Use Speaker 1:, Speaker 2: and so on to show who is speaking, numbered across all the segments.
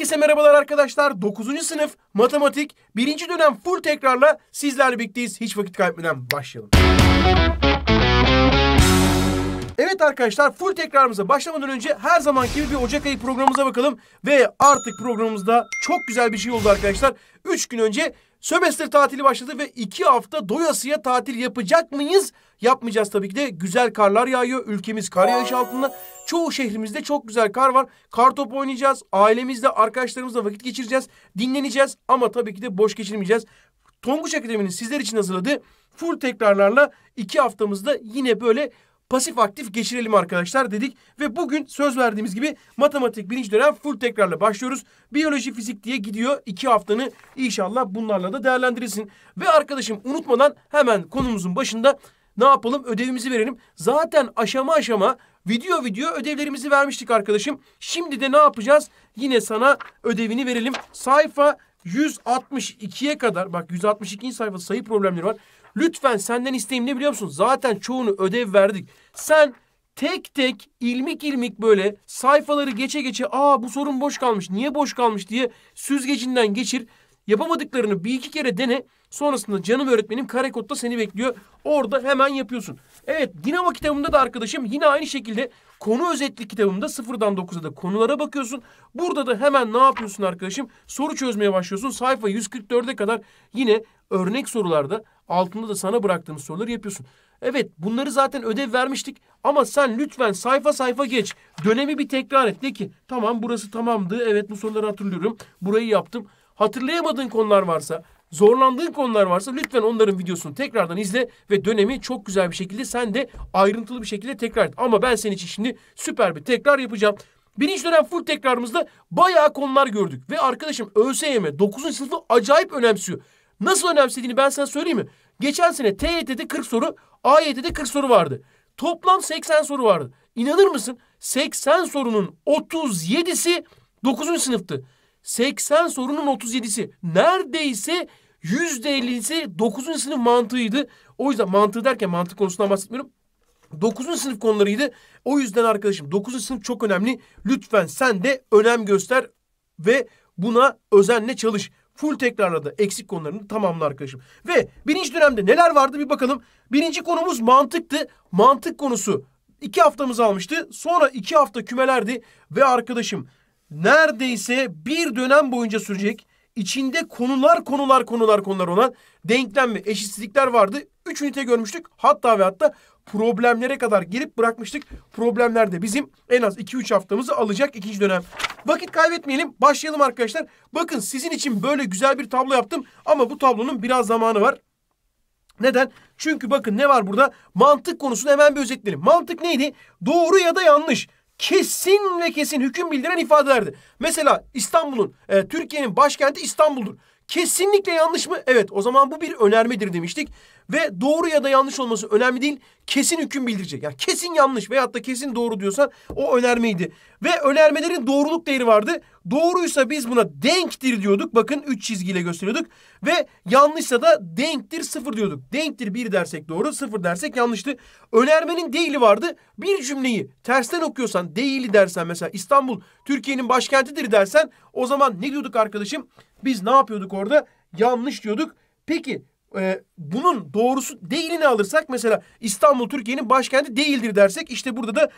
Speaker 1: Herkese merhabalar arkadaşlar. 9. sınıf matematik 1. dönem full tekrarla sizlerle birlikteyiz. Hiç vakit kaybetmeden başlayalım. Evet arkadaşlar full tekrarımıza başlamadan önce her zamanki gibi bir Ocak ayı programımıza bakalım. Ve artık programımızda çok güzel bir şey oldu arkadaşlar. 3 gün önce sömestr tatili başladı ve 2 hafta doyasıya tatil yapacak mıyız? Yapmayacağız tabii ki de. Güzel karlar yağıyor. Ülkemiz kar yağışı altında. Çoğu şehrimizde çok güzel kar var. Kar top oynayacağız. Ailemizle, arkadaşlarımızla vakit geçireceğiz. Dinleneceğiz ama tabii ki de boş geçirmeyeceğiz. Tonguç Akademi'nin sizler için hazırladığı full tekrarlarla iki haftamızda yine böyle pasif aktif geçirelim arkadaşlar dedik. Ve bugün söz verdiğimiz gibi matematik birinci dönem full tekrarla başlıyoruz. Biyoloji fizik diye gidiyor. iki haftanı inşallah bunlarla da değerlendirirsin. Ve arkadaşım unutmadan hemen konumuzun başında ne yapalım ödevimizi verelim. Zaten aşama aşama video video ödevlerimizi vermiştik arkadaşım. Şimdi de ne yapacağız? Yine sana ödevini verelim. Sayfa 162'ye kadar bak 162. sayfa sayı problemleri var. Lütfen senden isteğim ne biliyor musun? Zaten çoğunu ödev verdik. Sen tek tek ilmik ilmik böyle sayfaları geçe geçe aa bu sorun boş kalmış niye boş kalmış diye süzgecinden geçir. Yapamadıklarını bir iki kere dene. Sonrasında canım öğretmenim kare kodda seni bekliyor. Orada hemen yapıyorsun. Evet Dinamo kitabımda da arkadaşım yine aynı şekilde konu özetli kitabımda sıfırdan 9'a da konulara bakıyorsun. Burada da hemen ne yapıyorsun arkadaşım? Soru çözmeye başlıyorsun. Sayfa 144'e kadar yine örnek sorularda altında da sana bıraktığımız soruları yapıyorsun. Evet bunları zaten ödev vermiştik ama sen lütfen sayfa sayfa geç. Dönemi bir tekrar et. De ki tamam burası tamamdı. Evet bu soruları hatırlıyorum. Burayı yaptım. Hatırlayamadığın konular varsa, zorlandığın konular varsa lütfen onların videosunu tekrardan izle ve dönemi çok güzel bir şekilde sen de ayrıntılı bir şekilde tekrar et. Ama ben senin için şimdi süper bir tekrar yapacağım. Birinci dönem full tekrarımızda bayağı konular gördük. Ve arkadaşım ÖSYM 9. sınıfı acayip önemsiyor. Nasıl önemsediğini ben sana söyleyeyim mi? Geçen sene TYT'de 40 soru, AYT'de 40 soru vardı. Toplam 80 soru vardı. İnanır mısın? 80 sorunun 37'si 9. sınıftı. 80 sorunun 37'si. Neredeyse %50'si 9. sınıf mantığıydı. O yüzden mantığı derken mantık konusundan bahsetmiyorum. 9. sınıf konularıydı. O yüzden arkadaşım 9. sınıf çok önemli. Lütfen sen de önem göster ve buna özenle çalış. Full tekrarladı. Eksik konularını tamamla arkadaşım. Ve birinci dönemde neler vardı bir bakalım. Birinci konumuz mantıktı. Mantık konusu iki haftamız almıştı. Sonra iki hafta kümelerdi. Ve arkadaşım neredeyse bir dönem boyunca sürecek. İçinde konular konular konular konular olan denklem ve eşitsizlikler vardı. Üç ünite görmüştük. Hatta ve hatta problemlere kadar gelip bırakmıştık. Problemler de bizim en az 2-3 haftamızı alacak ikinci dönem. Vakit kaybetmeyelim. Başlayalım arkadaşlar. Bakın sizin için böyle güzel bir tablo yaptım ama bu tablonun biraz zamanı var. Neden? Çünkü bakın ne var burada? Mantık konusunu hemen bir özetleyelim. Mantık neydi? Doğru ya da yanlış kesin ve kesin hüküm bildiren ifadelerdi. Mesela İstanbul'un, e, Türkiye'nin başkenti İstanbul'dur. Kesinlikle yanlış mı? Evet o zaman bu bir önermedir demiştik. Ve doğru ya da yanlış olması önemli değil. Kesin hüküm bildirecek. Yani kesin yanlış veyahut da kesin doğru diyorsan o önermeydi. Ve önermelerin doğruluk değeri vardı. Doğruysa biz buna denktir diyorduk. Bakın üç çizgiyle gösteriyorduk. Ve yanlışsa da denktir sıfır diyorduk. Denktir bir dersek doğru, sıfır dersek yanlıştı. Önermenin değili vardı. Bir cümleyi tersten okuyorsan, değili dersen mesela İstanbul Türkiye'nin başkentidir dersen o zaman ne diyorduk arkadaşım? Biz ne yapıyorduk orada? Yanlış diyorduk. Peki e, bunun doğrusu değilini alırsak mesela İstanbul Türkiye'nin başkenti değildir dersek işte burada da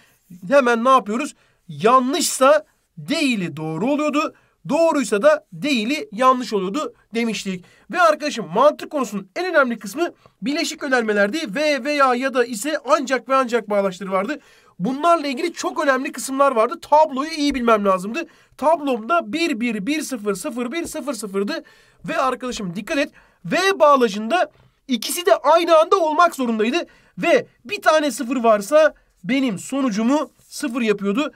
Speaker 1: hemen ne yapıyoruz? Yanlışsa değili doğru oluyordu. Doğruysa da değili yanlış oluyordu demiştik. Ve arkadaşım mantık konusunun en önemli kısmı bileşik önermelerdi. Ve veya ya da ise ancak ve ancak bağlaçları vardı. Bunlarla ilgili çok önemli kısımlar vardı. Tabloyu iyi bilmem lazımdı. Tablomda 1 1 1 0 0 1 0 0'dı. Ve arkadaşım dikkat et. V bağlacında ikisi de aynı anda olmak zorundaydı. Ve bir tane sıfır varsa benim sonucumu sıfır yapıyordu.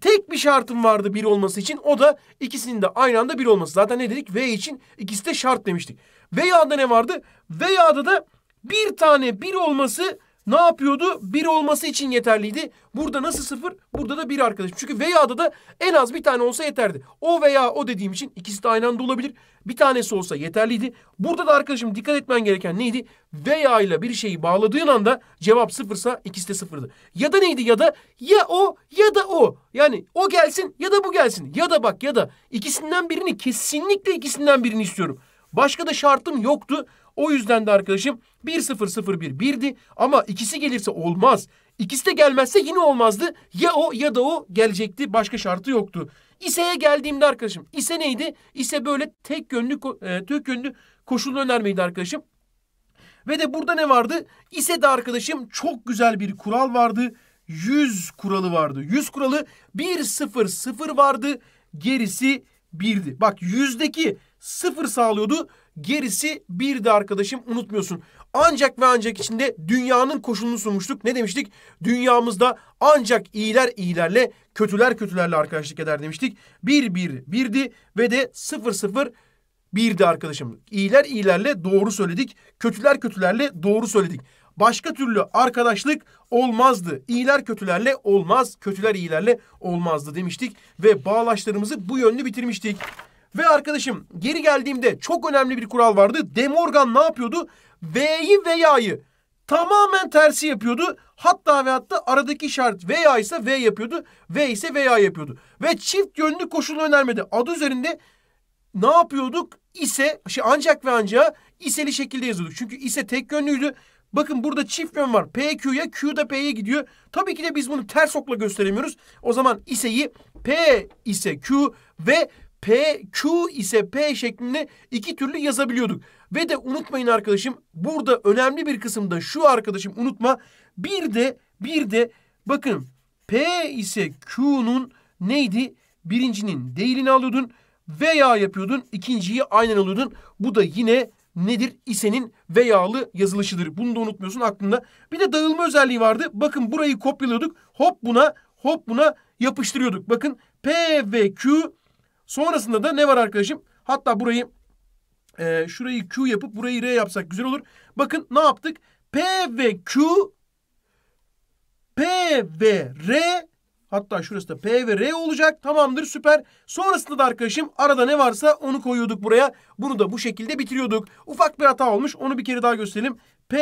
Speaker 1: Tek bir şartım vardı bir olması için. O da ikisinin de aynı anda bir olması. Zaten ne dedik? V için ikisi de şart demiştik. Veya'da ne vardı? Veya'da da bir tane bir olması ne yapıyordu? 1 olması için yeterliydi. Burada nasıl 0? Burada da 1 arkadaşım. Çünkü veya'da da en az bir tane olsa yeterdi. O veya o dediğim için ikisi de aynı anda olabilir. Bir tanesi olsa yeterliydi. Burada da arkadaşım dikkat etmen gereken neydi? Veya ile bir şeyi bağladığın anda cevap sıfırsa ikisi de sıfırdı. Ya da neydi? Ya da ya o ya da o. Yani o gelsin ya da bu gelsin. Ya da bak ya da ikisinden birini kesinlikle ikisinden birini istiyorum. Başka da şartım yoktu. O yüzden de arkadaşım 1-0-0-1 birdi ama ikisi gelirse olmaz. İkisi de gelmezse yine olmazdı. Ya o ya da o gelecekti. Başka şartı yoktu. İse'ye geldiğimde arkadaşım. İse neydi? İse böyle tek yönlü e, tek yönlü koşullu önermeydi arkadaşım. Ve de burada ne vardı? İse de arkadaşım çok güzel bir kural vardı. 100 kuralı vardı. 100 kuralı 1 0 0 vardı. Gerisi 1'di. Bak yüzdeki 0 sağlıyordu. Gerisi 1'di arkadaşım unutmuyorsun. Ancak ve ancak içinde dünyanın koşulunu sunmuştuk. Ne demiştik? Dünyamızda ancak iyiler iyilerle, kötüler kötülerle arkadaşlık eder demiştik. 1 1 1'di ve de 0 0 1'di arkadaşım. İyiler iyilerle doğru söyledik. Kötüler kötülerle doğru söyledik. Başka türlü arkadaşlık olmazdı. İyiler kötülerle olmaz, kötüler iyilerle olmazdı demiştik ve bağlaçlarımızı bu yönlü bitirmiştik. Ve arkadaşım geri geldiğimde çok önemli bir kural vardı. Demorgan ne yapıyordu? V'yi veya'yı tamamen tersi yapıyordu. Hatta ve hatta aradaki işaret veya ise V yapıyordu. V ise veya yapıyordu. Ve çift yönlü koşulu önermedi. Adı üzerinde ne yapıyorduk? İse şey ancak ve ancak iseli şekilde yazıyorduk. Çünkü ise tek yönlüydü. Bakın burada çift yön var. P Q'ya, Q da P'ye gidiyor. Tabii ki de biz bunu ters okla gösteremiyoruz. O zaman iseyi P ise Q ve P, Q ise P şeklinde iki türlü yazabiliyorduk. Ve de unutmayın arkadaşım burada önemli bir kısımda şu arkadaşım unutma. Bir de bir de bakın P ise Q'nun neydi? Birincinin değilini alıyordun veya yapıyordun. ikinciyi aynen alıyordun. Bu da yine nedir? İse'nin veya'lı yazılışıdır. Bunu da unutmuyorsun aklında. Bir de dağılma özelliği vardı. Bakın burayı kopyalıyorduk. Hop buna hop buna yapıştırıyorduk. Bakın P ve Q Sonrasında da ne var arkadaşım? Hatta burayı e, şurayı Q yapıp burayı R yapsak güzel olur. Bakın ne yaptık? P ve Q P ve R hatta şurası da P ve R olacak. Tamamdır süper. Sonrasında da arkadaşım arada ne varsa onu koyuyorduk buraya. Bunu da bu şekilde bitiriyorduk. Ufak bir hata olmuş. Onu bir kere daha gösterelim. P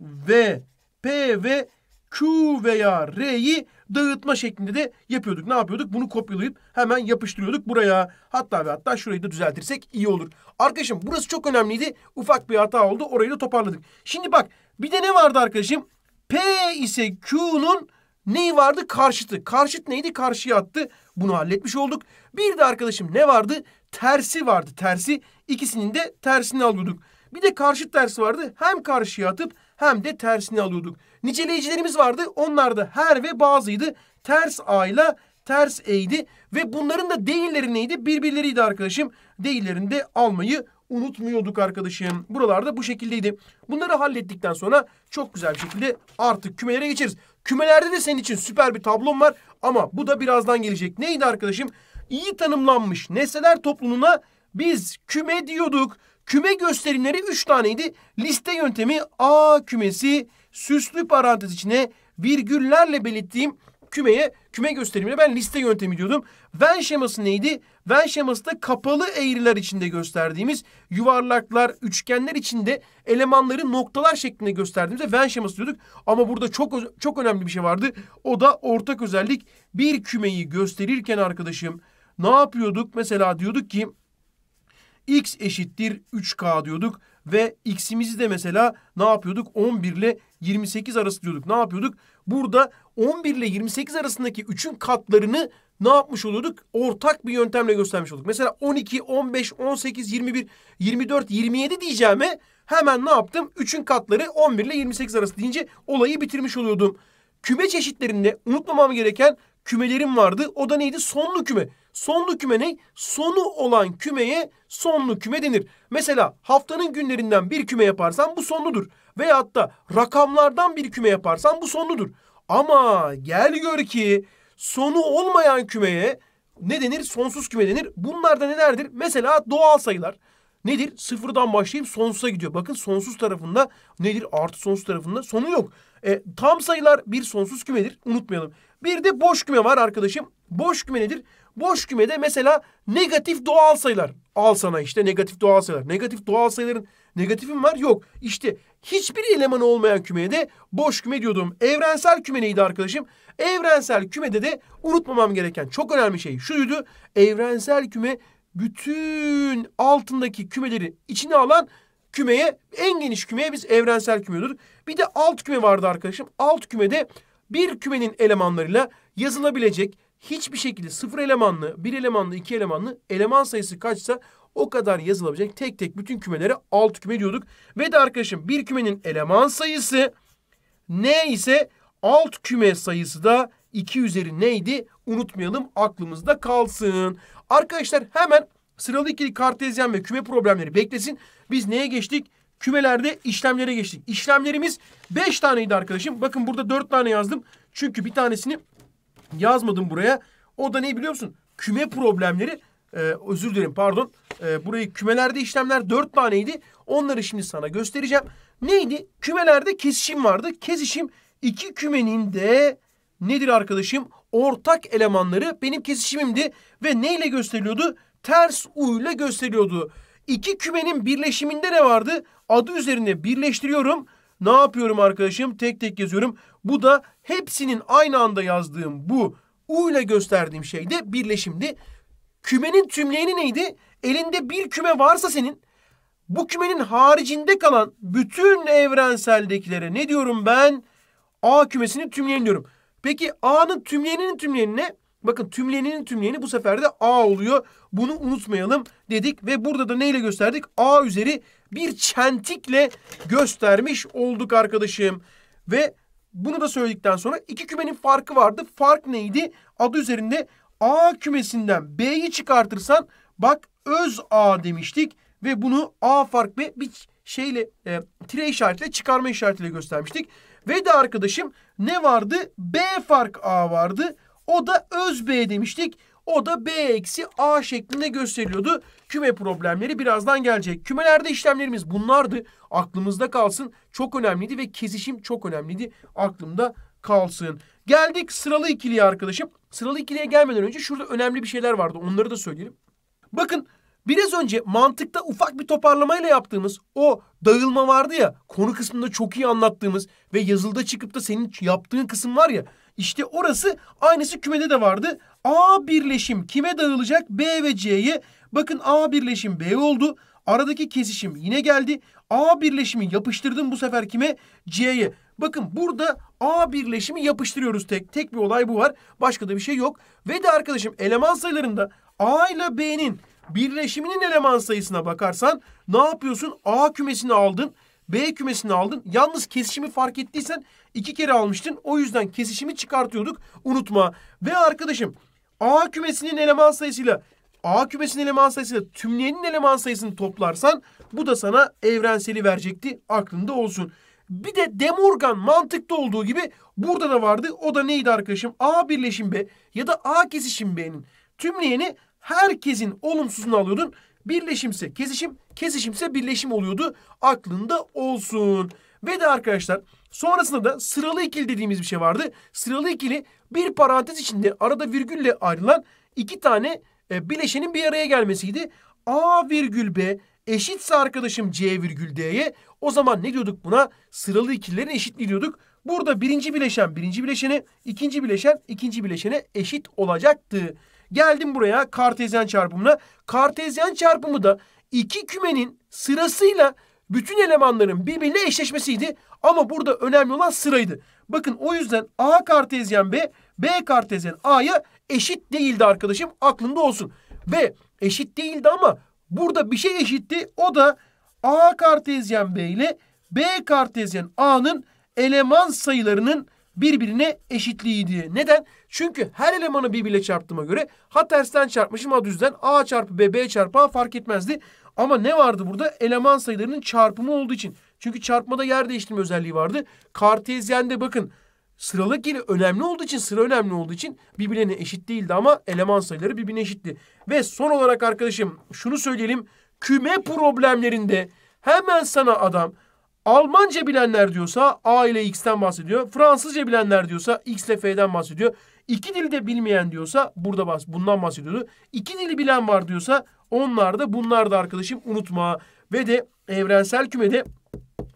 Speaker 1: ve P ve Q veya R'yi dağıtma şeklinde de yapıyorduk. Ne yapıyorduk? Bunu kopyalayıp hemen yapıştırıyorduk buraya. Hatta ve hatta şurayı da düzeltirsek iyi olur. Arkadaşım burası çok önemliydi. Ufak bir hata oldu. Orayı da toparladık. Şimdi bak bir de ne vardı arkadaşım? P ise Q'nun neyi vardı? Karşıtı. Karşıt neydi? Karşıya attı. Bunu halletmiş olduk. Bir de arkadaşım ne vardı? Tersi vardı. Tersi. İkisinin de tersini alıyorduk. Bir de karşıt tersi vardı. Hem karşıya atıp hem de tersini alıyorduk. Niceleyicilerimiz vardı. Onlar da her ve bazıydı. Ters A ile ters E'ydi. Ve bunların da değilleri neydi? Birbirleriydi arkadaşım. Değillerini de almayı unutmuyorduk arkadaşım. Buralarda bu şekildeydi. Bunları hallettikten sonra çok güzel bir şekilde artık kümelere geçeriz. Kümelerde de senin için süper bir tablom var ama bu da birazdan gelecek. Neydi arkadaşım? İyi tanımlanmış nesneler toplumuna biz küme diyorduk. Küme gösterimleri üç taneydi. Liste yöntemi A kümesi süslü parantez içine virgüllerle belirttiğim kümeye, küme gösterimine ben liste yöntemi diyordum. Venn şeması neydi? Venn şeması da kapalı eğriler içinde gösterdiğimiz yuvarlaklar, üçgenler içinde elemanları noktalar şeklinde gösterdiğimizde Venn şeması diyorduk. Ama burada çok çok önemli bir şey vardı. O da ortak özellik. Bir kümeyi gösterirken arkadaşım ne yapıyorduk? Mesela diyorduk ki x eşittir 3k diyorduk ve x'imizi de mesela ne yapıyorduk? 11 ile 28 arası diyorduk. Ne yapıyorduk? Burada 11 ile 28 arasındaki 3'ün katlarını ne yapmış oluyorduk? Ortak bir yöntemle göstermiş olduk. Mesela 12, 15, 18, 21, 24, 27 diyeceğime hemen ne yaptım? 3'ün katları 11 ile 28 arası deyince olayı bitirmiş oluyordum. Küme çeşitlerinde unutmamam gereken kümelerim vardı. O da neydi? Sonlu küme. Sonlu küme ne? Sonu olan kümeye sonlu küme denir. Mesela haftanın günlerinden bir küme yaparsan bu sonludur. Veyahut da rakamlardan bir küme yaparsan bu sonludur. Ama gel gör ki sonu olmayan kümeye ne denir? Sonsuz küme denir. Bunlar da nelerdir? Mesela doğal sayılar. nedir? Sıfırdan başlayıp sonsuza gidiyor. Bakın sonsuz tarafında nedir? Artı sonsuz tarafında sonu yok. E, tam sayılar bir sonsuz kümedir. Unutmayalım. Bir de boş küme var arkadaşım. Boş küme nedir? Boş kümede mesela negatif doğal sayılar. Al sana işte negatif doğal sayılar. Negatif doğal sayıların negatifi mi var? Yok. İşte hiçbir elemanı olmayan kümeye de boş küme diyordum. Evrensel küme neydi arkadaşım? Evrensel kümede de unutmamam gereken çok önemli şey şuydu. Evrensel küme bütün altındaki kümeleri içine alan kümeye en geniş kümeye biz evrensel küme diyorduk. Bir de alt küme vardı arkadaşım. Alt kümede bir kümenin elemanlarıyla yazılabilecek hiçbir şekilde sıfır elemanlı, bir elemanlı, iki elemanlı eleman sayısı kaçsa o kadar yazılabilecek tek tek bütün kümelere alt küme diyorduk. Ve de arkadaşım bir kümenin eleman sayısı ne ise alt küme sayısı da 2 üzeri neydi? Unutmayalım aklımızda kalsın. Arkadaşlar hemen sıralı ikili kartezyen ve küme problemleri beklesin. Biz neye geçtik? Kümelerde işlemlere geçtik. İşlemlerimiz 5 taneydi arkadaşım. Bakın burada 4 tane yazdım. Çünkü bir tanesini yazmadım buraya. O da ne biliyor musun? Küme problemleri. Ee, özür dilerim pardon. Ee, burayı kümelerde işlemler 4 taneydi. Onları şimdi sana göstereceğim. Neydi? Kümelerde kesişim vardı. Kesişim iki kümenin de nedir arkadaşım? Ortak elemanları benim kesişimimdi. Ve neyle gösteriliyordu? Ters U gösteriliyordu. İki kümenin birleşiminde ne vardı? Adı üzerine birleştiriyorum. Ne yapıyorum arkadaşım? Tek tek yazıyorum. Bu da hepsinin aynı anda yazdığım bu U ile gösterdiğim şey de birleşimdi. Kümenin tümleyeni neydi? Elinde bir küme varsa senin bu kümenin haricinde kalan bütün evrenseldekilere ne diyorum ben? A kümesinin tümleyeni diyorum. Peki A'nın tümleyeninin tümleyeni ne? Bakın tümleyeninin tümleyeni bu sefer de A oluyor. Bunu unutmayalım dedik ve burada da neyle gösterdik? A üzeri bir çentikle göstermiş olduk arkadaşım. Ve bunu da söyledikten sonra iki kümenin farkı vardı. Fark neydi? Adı üzerinde A kümesinden B'yi çıkartırsan bak öz A demiştik. Ve bunu A fark B bir şeyle e, tire işaretiyle çıkarma işaretiyle göstermiştik. Ve de arkadaşım ne vardı? B fark A vardı. O da öz B demiştik. O da B eksi A şeklinde gösteriliyordu. Küme problemleri birazdan gelecek. Kümelerde işlemlerimiz bunlardı. Aklımızda kalsın. Çok önemliydi ve kesişim çok önemliydi. Aklımda kalsın. Geldik sıralı ikiliye arkadaşım. Sıralı ikiliye gelmeden önce şurada önemli bir şeyler vardı. Onları da söyleyelim. Bakın Biraz önce mantıkta ufak bir toparlamayla yaptığımız o dağılma vardı ya konu kısmında çok iyi anlattığımız ve yazılda çıkıp da senin yaptığın kısım var ya işte orası aynısı kümede de vardı. A birleşim kime dağılacak? B ve C'ye. Bakın A birleşim B oldu. Aradaki kesişim yine geldi. A birleşimi yapıştırdım bu sefer kime? C'ye. Bakın burada A birleşimi yapıştırıyoruz tek. Tek bir olay bu var. Başka da bir şey yok. Ve de arkadaşım eleman sayılarında A ile B'nin birleşiminin eleman sayısına bakarsan ne yapıyorsun? A kümesini aldın. B kümesini aldın. Yalnız kesişimi fark ettiysen iki kere almıştın. O yüzden kesişimi çıkartıyorduk. Unutma. Ve arkadaşım A kümesinin eleman sayısıyla A kümesinin eleman sayısıyla tümleyenin eleman sayısını toplarsan bu da sana evrenseli verecekti. Aklında olsun. Bir de De Morgan mantıkta olduğu gibi burada da vardı. O da neydi arkadaşım? A birleşim B ya da A kesişim B'nin tümleyeni herkesin olumsuzunu alıyordun. Birleşimse kesişim, kesişimse birleşim oluyordu. Aklında olsun. Ve de arkadaşlar sonrasında da sıralı ikili dediğimiz bir şey vardı. Sıralı ikili bir parantez içinde arada virgülle ayrılan iki tane e, bileşenin bir araya gelmesiydi. A virgül B eşitse arkadaşım C virgül D'ye o zaman ne diyorduk buna? Sıralı ikililerin eşitliği diyorduk. Burada birinci bileşen birinci bileşene, ikinci bileşen ikinci bileşene eşit olacaktı. Geldim buraya kartezyen çarpımına. Kartezyen çarpımı da iki kümenin sırasıyla bütün elemanların birbiriyle eşleşmesiydi. Ama burada önemli olan sıraydı. Bakın o yüzden A kartezyen B, B kartezyen A'ya eşit değildi arkadaşım. Aklında olsun. Ve eşit değildi ama burada bir şey eşitti. O da A kartezyen B ile B kartezyen A'nın eleman sayılarının birbirine eşitliğiydi. Neden? Çünkü her elemanı birbiriyle çarptığıma göre ha tersten çarpmışım ha düzden A çarpı B, B çarpı A fark etmezdi. Ama ne vardı burada? Eleman sayılarının çarpımı olduğu için. Çünkü çarpmada yer değiştirme özelliği vardı. Kartezyende bakın sıralık yine önemli olduğu için sıra önemli olduğu için birbirine eşit değildi ama eleman sayıları birbirine eşitti. Ve son olarak arkadaşım şunu söyleyelim. küme problemlerinde hemen sana adam Almanca bilenler diyorsa A ile X'ten bahsediyor. Fransızca bilenler diyorsa X ile F'den bahsediyor. İki dili de bilmeyen diyorsa burada bahs bundan bahsediyordu. İki dili bilen var diyorsa onlar da bunlar da arkadaşım unutma. Ve de evrensel kümede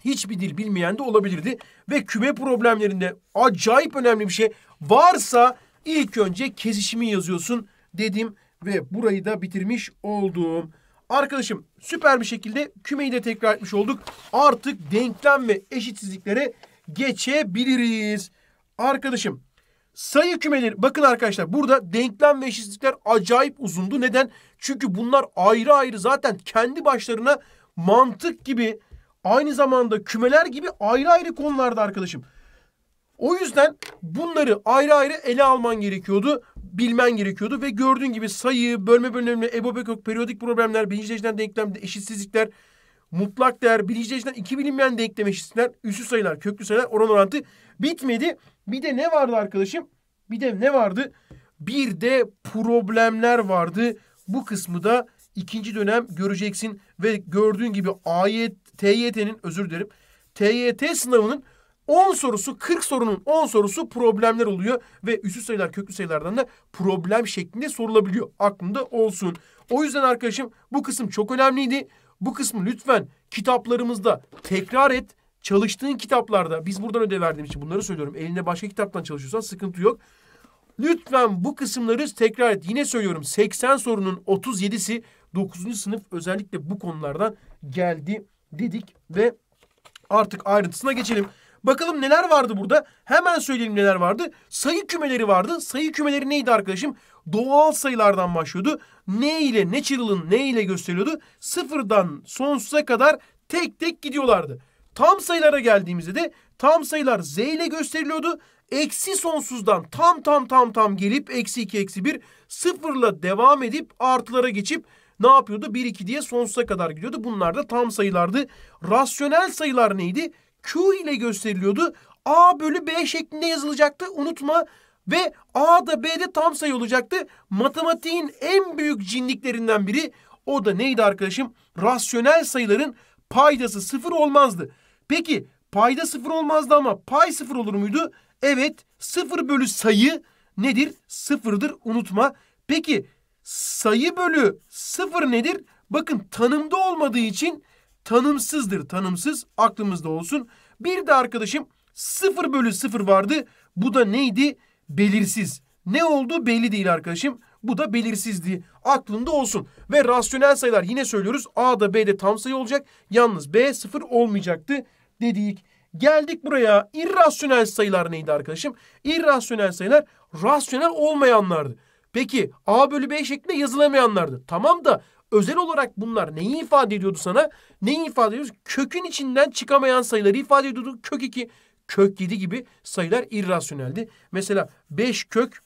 Speaker 1: hiçbir dil bilmeyen de olabilirdi. Ve küme problemlerinde acayip önemli bir şey varsa ilk önce kesişimi yazıyorsun dedim ve burayı da bitirmiş oldum. Arkadaşım süper bir şekilde kümeyi de tekrar etmiş olduk. Artık denklem ve eşitsizliklere geçebiliriz. Arkadaşım sayı kümeleri bakın arkadaşlar burada denklem ve eşitsizlikler acayip uzundu. Neden? Çünkü bunlar ayrı ayrı zaten kendi başlarına mantık gibi aynı zamanda kümeler gibi ayrı ayrı konularda arkadaşım. O yüzden bunları ayrı ayrı ele alman gerekiyordu, bilmen gerekiyordu ve gördüğün gibi sayı, bölme bölümleri, EBOB kök, periyodik problemler, birinci dereceden denklem, eşitsizlikler, mutlak değer, birinci dereceden iki bilinmeyen denklem eşitsizlikler, üssü sayılar, köklü sayılar, oran orantı bitmedi. Bir de ne vardı arkadaşım? Bir de ne vardı? Bir de problemler vardı. Bu kısmı da ikinci dönem göreceksin ve gördüğün gibi AYT, TYT'nin özür dilerim. TYT sınavının 10 sorusu 40 sorunun 10 sorusu problemler oluyor ve üstü sayılar köklü sayılardan da problem şeklinde sorulabiliyor. Aklında olsun. O yüzden arkadaşım bu kısım çok önemliydi. Bu kısmı lütfen kitaplarımızda tekrar et. Çalıştığın kitaplarda biz buradan ödev verdiğim için bunları söylüyorum. Elinde başka kitaptan çalışıyorsan sıkıntı yok. Lütfen bu kısımları tekrar et. Yine söylüyorum 80 sorunun 37'si 9. sınıf özellikle bu konulardan geldi dedik ve artık ayrıntısına geçelim. Bakalım neler vardı burada? Hemen söyleyelim neler vardı. Sayı kümeleri vardı. Sayı kümeleri neydi arkadaşım? Doğal sayılardan başlıyordu. Ne ile natural'ın ne ile gösteriyordu? Sıfırdan sonsuza kadar tek tek gidiyorlardı. Tam sayılara geldiğimizde de tam sayılar z ile gösteriliyordu. Eksi sonsuzdan tam tam tam tam gelip eksi 2 eksi 1 sıfırla devam edip artılara geçip ne yapıyordu? 1 2 diye sonsuza kadar gidiyordu. Bunlar da tam sayılardı. Rasyonel sayılar neydi? Q ile gösteriliyordu. A bölü B şeklinde yazılacaktı. Unutma. Ve A da B de tam sayı olacaktı. Matematiğin en büyük cinliklerinden biri. O da neydi arkadaşım? Rasyonel sayıların paydası sıfır olmazdı. Peki payda sıfır olmazdı ama pay sıfır olur muydu? Evet sıfır bölü sayı nedir? Sıfırdır unutma. Peki sayı bölü sıfır nedir? Bakın tanımda olmadığı için tanımsızdır. Tanımsız aklımızda olsun. Bir de arkadaşım 0 bölü 0 vardı. Bu da neydi? Belirsiz. Ne oldu belli değil arkadaşım. Bu da belirsizdi. Aklında olsun. Ve rasyonel sayılar yine söylüyoruz. A da B de tam sayı olacak. Yalnız B 0 olmayacaktı dedik. Geldik buraya. İrrasyonel sayılar neydi arkadaşım? İrrasyonel sayılar rasyonel olmayanlardı. Peki A bölü B şeklinde yazılamayanlardı. Tamam da özel olarak bunlar neyi ifade ediyordu sana? Neyi ifade ediyordu? Kökün içinden çıkamayan sayıları ifade ediyordu. Kök 2, kök 7 gibi sayılar irrasyoneldi. Mesela 5 kök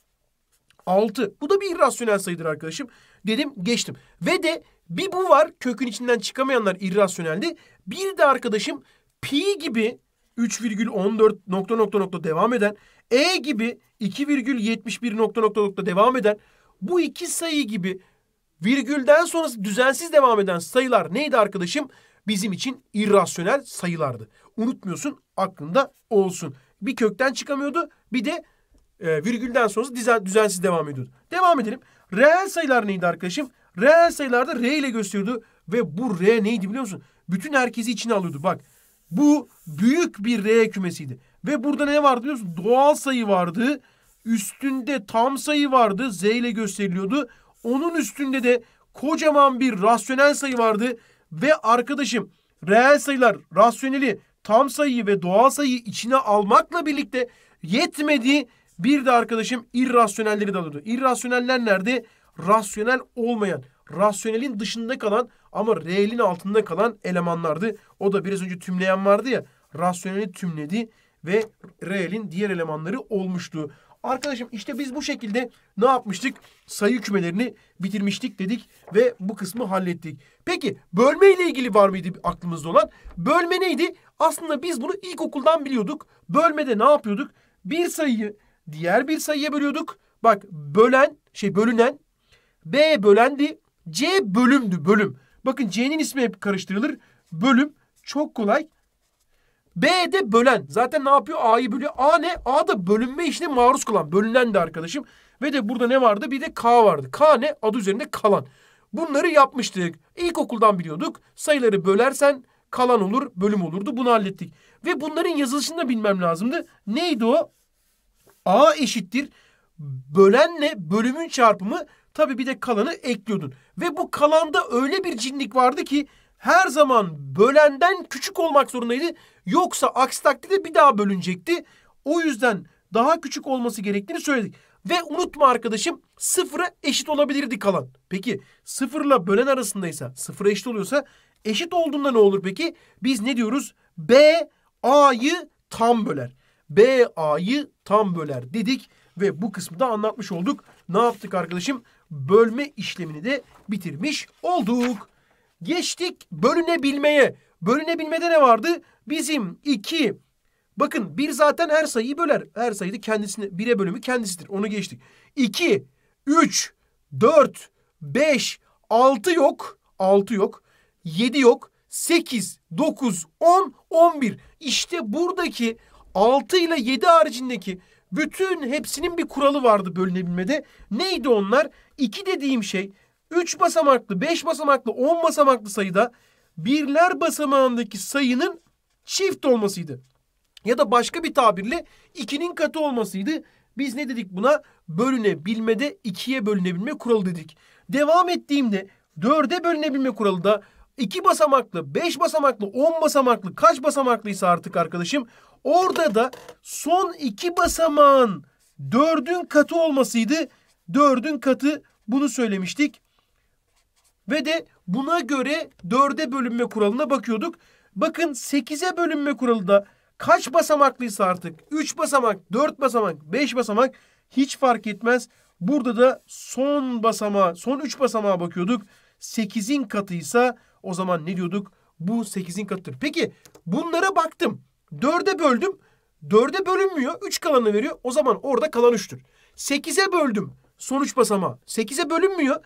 Speaker 1: 6. Bu da bir irrasyonel sayıdır arkadaşım. Dedim geçtim. Ve de bir bu var kökün içinden çıkamayanlar irrasyoneldi. Bir de arkadaşım pi gibi 3,14 nokta nokta nokta devam eden e gibi 2,71 nokta nokta nokta devam eden bu iki sayı gibi virgülden sonrası düzensiz devam eden sayılar neydi arkadaşım? Bizim için irrasyonel sayılardı. Unutmuyorsun aklında olsun. Bir kökten çıkamıyordu bir de e, virgülden sonrası düzen, düzensiz devam ediyordu. Devam edelim. Reel sayılar neydi arkadaşım? Reel sayılarda R ile gösteriyordu ve bu R neydi biliyor musun? Bütün herkesi içine alıyordu. Bak bu büyük bir R kümesiydi. Ve burada ne vardı biliyor musun? Doğal sayı vardı. Üstünde tam sayı vardı. Z ile gösteriliyordu. Onun üstünde de kocaman bir rasyonel sayı vardı. Ve arkadaşım reel sayılar, rasyoneli, tam sayıyı ve doğal sayıyı içine almakla birlikte yetmedi. Bir de arkadaşım irrasyonelleri de alıyordu. İrrasyoneller nerede? Rasyonel olmayan, rasyonelin dışında kalan ama reelin altında kalan elemanlardı. O da biraz önce tümleyen vardı ya. Rasyoneli tümledi ve reelin diğer elemanları olmuştu. Arkadaşım işte biz bu şekilde ne yapmıştık? Sayı kümelerini bitirmiştik dedik ve bu kısmı hallettik. Peki bölme ile ilgili var mıydı aklımızda olan? Bölme neydi? Aslında biz bunu ilkokuldan biliyorduk. Bölmede ne yapıyorduk? Bir sayıyı diğer bir sayıya bölüyorduk. Bak bölen şey bölünen B bölendi. C bölümdü bölüm. Bakın C'nin ismi hep karıştırılır. Bölüm çok kolay. B'de bölen. Zaten ne yapıyor? A'yı bölüyor. A ne? A da bölünme işine maruz kalan. Bölünen de arkadaşım. Ve de burada ne vardı? Bir de K vardı. K ne? Adı üzerinde kalan. Bunları yapmıştık. İlkokuldan biliyorduk. Sayıları bölersen kalan olur, bölüm olurdu. Bunu hallettik. Ve bunların yazılışını da bilmem lazımdı. Neydi o? A eşittir. Bölenle bölümün çarpımı tabii bir de kalanı ekliyordun. Ve bu kalanda öyle bir cinlik vardı ki her zaman bölenden küçük olmak zorundaydı. Yoksa aksi takdirde bir daha bölünecekti. O yüzden daha küçük olması gerektiğini söyledik. Ve unutma arkadaşım sıfıra eşit olabilirdi kalan. Peki sıfırla bölen arasındaysa sıfıra eşit oluyorsa eşit olduğunda ne olur peki? Biz ne diyoruz? B A'yı tam böler. B A'yı tam böler dedik ve bu kısmı da anlatmış olduk. Ne yaptık arkadaşım? Bölme işlemini de bitirmiş olduk. Geçtik bölünebilmeye. Bölünebilmede ne vardı? Bizim 2 Bakın bir zaten her sayıyı böler. Her sayıda kendisine bire bölümü kendisidir. Onu geçtik. 2 3 4 5 6 yok. 6 yok. 7 yok. 8 9 10 11. İşte buradaki 6 ile 7 haricindeki bütün hepsinin bir kuralı vardı bölünebilmede. Neydi onlar? 2 dediğim şey 3 basamaklı, 5 basamaklı, 10 basamaklı sayıda birler basamağındaki sayının çift olmasıydı. Ya da başka bir tabirle 2'nin katı olmasıydı. Biz ne dedik buna? Bölünebilmede 2'ye bölünebilme kuralı dedik. Devam ettiğimde 4'e bölünebilme kuralı da 2 basamaklı, 5 basamaklı, 10 basamaklı kaç basamaklıysa artık arkadaşım orada da son 2 basamağın 4'ün katı olmasıydı. 4'ün katı bunu söylemiştik. Ve de buna göre 4'e bölünme kuralına bakıyorduk. Bakın 8'e bölünme kuralı da kaç basamaklıysa artık 3 basamak, 4 basamak, 5 basamak hiç fark etmez. Burada da son basamağa, son 3 basamağa bakıyorduk. 8'in katıysa o zaman ne diyorduk? Bu 8'in katıdır. Peki bunlara baktım. 4'e böldüm. 4'e bölünmüyor. 3 kalanı veriyor. O zaman orada kalan 3'tür. 8'e böldüm. Son 3 basamağı. 8'e bölünmüyor.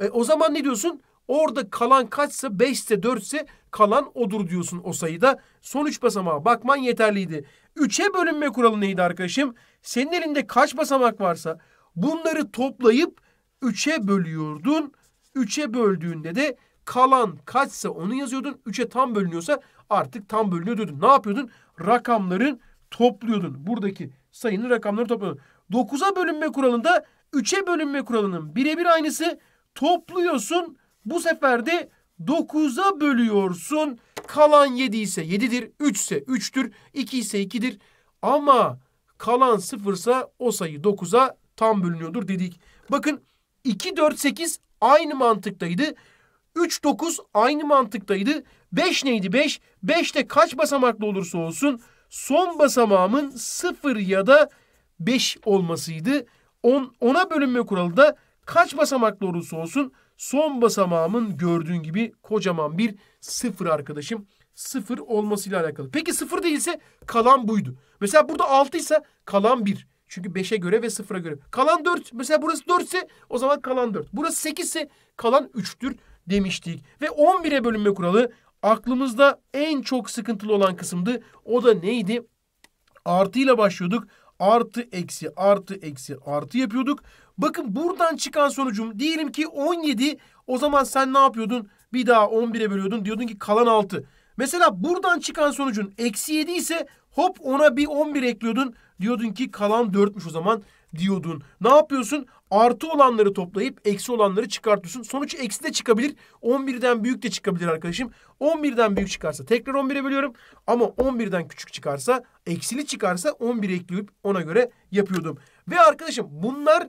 Speaker 1: E, o zaman ne diyorsun? Orada kalan kaçsa 5 ise 4 ise kalan odur diyorsun o sayıda. Son 3 basamağa bakman yeterliydi. 3'e bölünme kuralı neydi arkadaşım? Senin elinde kaç basamak varsa bunları toplayıp 3'e bölüyordun. 3'e böldüğünde de kalan kaçsa onu yazıyordun. 3'e tam bölünüyorsa artık tam bölünüyor diyordun. Ne yapıyordun? Rakamların topluyordun. Buradaki sayının rakamları topluyordun. 9'a bölünme kuralında 3'e bölünme kuralının birebir aynısı. Topluyorsun. Bu sefer de 9'a bölüyorsun. Kalan 7 ise 7'dir. 3 ise 3'tür. 2 ise 2'dir. Ama kalan 0 ise o sayı 9'a tam bölünüyordur dedik. Bakın 2, 4, 8 aynı mantıktaydı. 3, 9 aynı mantıktaydı. 5 neydi 5? 5 de kaç basamaklı olursa olsun son basamağımın 0 ya da 5 olmasıydı. 10, 10'a bölünme kuralı da kaç basamaklı olursa olsun son basamağımın gördüğün gibi kocaman bir 0 arkadaşım. 0 olmasıyla alakalı. Peki 0 değilse kalan buydu. Mesela burada 6 ise kalan 1. Çünkü 5'e göre ve 0'a göre. Kalan 4. Mesela burası 4 ise o zaman kalan 4. Burası 8 ise kalan 3'tür demiştik. Ve 11'e bölünme kuralı aklımızda en çok sıkıntılı olan kısımdı. O da neydi? Artı ile başlıyorduk. Artı eksi artı eksi artı yapıyorduk. Bakın buradan çıkan sonucum diyelim ki 17 o zaman sen ne yapıyordun? Bir daha 11'e bölüyordun diyordun ki kalan 6. Mesela buradan çıkan sonucun eksi 7 ise hop ona bir 11 ekliyordun. Diyordun ki kalan 4'müş o zaman diyordun. Ne yapıyorsun? Artı olanları toplayıp eksi olanları çıkartıyorsun. Sonuç eksi de çıkabilir. 11'den büyük de çıkabilir arkadaşım. 11'den büyük çıkarsa tekrar 11'e bölüyorum. Ama 11'den küçük çıkarsa, eksili çıkarsa 11 ekleyip ona göre yapıyordum. Ve arkadaşım bunlar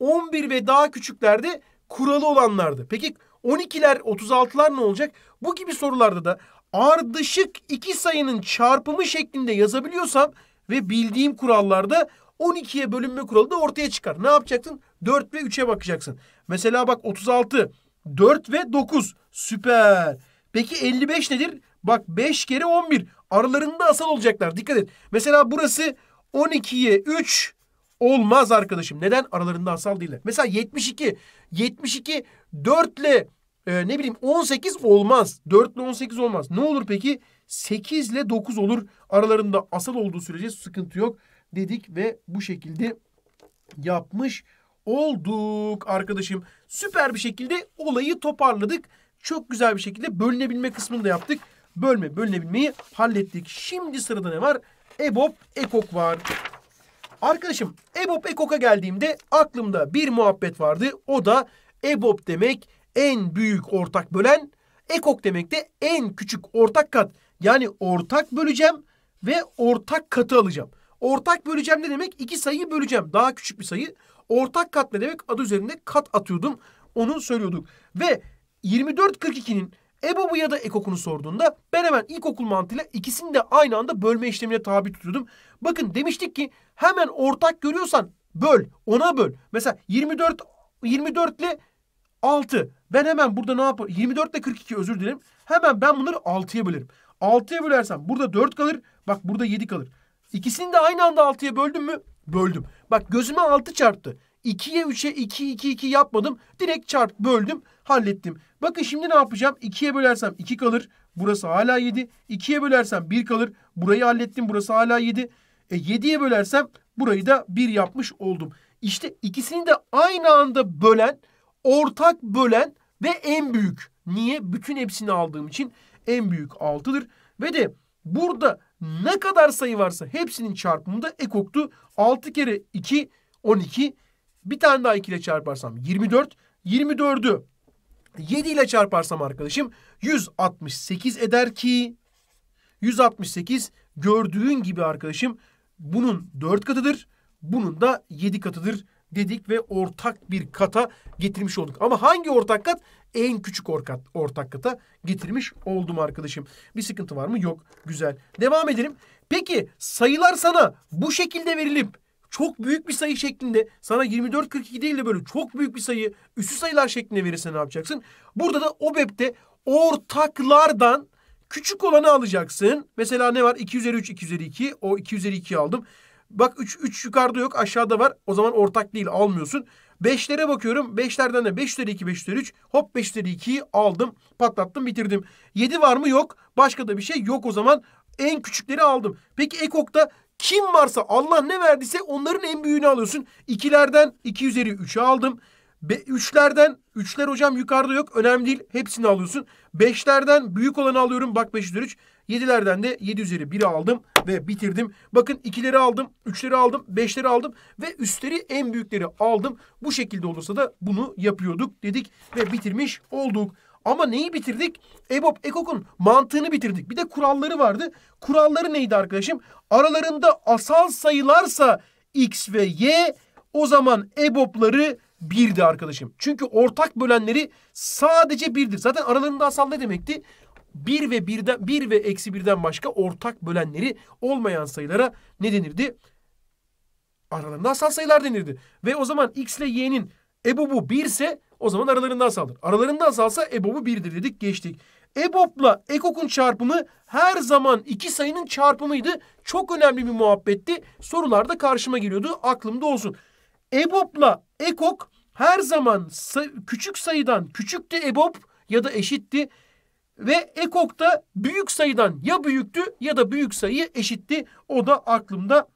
Speaker 1: 11 ve daha küçüklerde kuralı olanlardı. Peki 12'ler 36'lar ne olacak? Bu gibi sorularda da ardışık iki sayının çarpımı şeklinde yazabiliyorsam ve bildiğim kurallarda 12'ye bölünme kuralı da ortaya çıkar. Ne yapacaksın? 4 ve 3'e bakacaksın. Mesela bak 36, 4 ve 9. Süper. Peki 55 nedir? Bak 5 kere 11. Aralarında asal olacaklar. Dikkat et. Mesela burası 12'ye 3 olmaz arkadaşım. Neden? Aralarında asal değiller. Mesela 72. 72 4 ile e, ne bileyim 18 olmaz. 4 ile 18 olmaz. Ne olur peki? 8 ile 9 olur. Aralarında asal olduğu sürece sıkıntı yok dedik ve bu şekilde yapmış olduk arkadaşım. Süper bir şekilde olayı toparladık. Çok güzel bir şekilde bölünebilme kısmını da yaptık. Bölme, bölünebilmeyi hallettik. Şimdi sırada ne var? EBOB, EKOK var. Arkadaşım EBOB, EKOK'a geldiğimde aklımda bir muhabbet vardı. O da EBOB demek en büyük ortak bölen, EKOK demek de en küçük ortak kat. Yani ortak böleceğim ve ortak katı alacağım. Ortak böleceğim ne demek? İki sayıyı böleceğim. Daha küçük bir sayı. Ortak kat ne demek? Adı üzerinde kat atıyordum. Onu söylüyorduk. Ve 24-42'nin EBOB'u ya da EKOK'unu sorduğunda ben hemen ilkokul mantığıyla ikisini de aynı anda bölme işlemine tabi tutuyordum. Bakın demiştik ki hemen ortak görüyorsan böl. Ona böl. Mesela 24 24 ile 6. Ben hemen burada ne yaparım? 24 ile 42 özür dilerim. Hemen ben bunları 6'ya bölerim. 6'ya bölersem burada 4 kalır. Bak burada 7 kalır. İkisini de aynı anda 6'ya böldüm mü? Böldüm. Bak gözüme 6 çarptı. 2'ye 3'e 2 2 2 yapmadım. Direkt çarp böldüm, hallettim. Bakın şimdi ne yapacağım? 2'ye bölersem 2 kalır. Burası hala 7. 2'ye bölersem 1 kalır. Burayı hallettim. Burası hala 7. E 7'ye bölersem burayı da 1 yapmış oldum. İşte ikisini de aynı anda bölen, ortak bölen ve en büyük. Niye? Bütün hepsini aldığım için en büyük 6'dır. Ve de burada ne kadar sayı varsa hepsinin çarpımı da ekoktu. 6 kere 2 12. Bir tane daha 2 ile çarparsam 24. 24'ü 7 ile çarparsam arkadaşım 168 eder ki 168 gördüğün gibi arkadaşım bunun 4 katıdır. Bunun da 7 katıdır dedik ve ortak bir kata getirmiş olduk. Ama hangi ortak kat? En küçük ortak, ortak kata getirmiş oldum arkadaşım. Bir sıkıntı var mı? Yok. Güzel. Devam edelim. Peki sayılar sana bu şekilde verilip çok büyük bir sayı şeklinde sana 24 42 değil de böyle çok büyük bir sayı üstü sayılar şeklinde verirse ne yapacaksın? Burada da OBEP'te ortaklardan küçük olanı alacaksın. Mesela ne var? 2 üzeri 3, 2 üzeri 2. O 2 üzeri 2'yi aldım. Bak 3, 3 yukarıda yok aşağıda var. O zaman ortak değil almıyorsun. 5'lere bakıyorum. 5'lerden de 5 üzeri 2, 5 üzeri 3. Hop 5 üzeri 2'yi aldım. Patlattım bitirdim. 7 var mı? Yok. Başka da bir şey yok o zaman. En küçükleri aldım. Peki ekokta kim varsa Allah ne verdiyse onların en büyüğünü alıyorsun. 2'lerden 2 üzeri 3'ü aldım. Be, üçlerden, üçler hocam yukarıda yok. Önemli değil. Hepsini alıyorsun. Beşlerden büyük olanı alıyorum. Bak 5 üzeri 3. Yedilerden de 7 üzeri 1'i aldım ve bitirdim. Bakın ikileri aldım, üçleri aldım, beşleri aldım ve üstleri en büyükleri aldım. Bu şekilde olursa da bunu yapıyorduk dedik ve bitirmiş olduk. Ama neyi bitirdik? EBOB, EKOK'un mantığını bitirdik. Bir de kuralları vardı. Kuralları neydi arkadaşım? Aralarında asal sayılarsa X ve Y o zaman EBOB'ları birdi arkadaşım. Çünkü ortak bölenleri sadece birdir. Zaten aralarında asal ne demekti? 1 ve 1'den 1 ve eksi 1'den başka ortak bölenleri olmayan sayılara ne denirdi? Aralarında asal sayılar denirdi. Ve o zaman x ile y'nin EBOB'u 1 ise o zaman aralarında asaldır. Aralarında asalsa EBOB'u 1'dir dedik geçtik. EBOB'la EKOK'un çarpımı her zaman iki sayının çarpımıydı. Çok önemli bir muhabbetti. Sorularda karşıma geliyordu. Aklımda olsun. EBOB'la EKOK her zaman say- küçük sayıdan küçüktü EBOB ya da eşitti. Ve ekokta büyük sayıdan ya büyüktü ya da büyük sayı eşitti. O da aklımda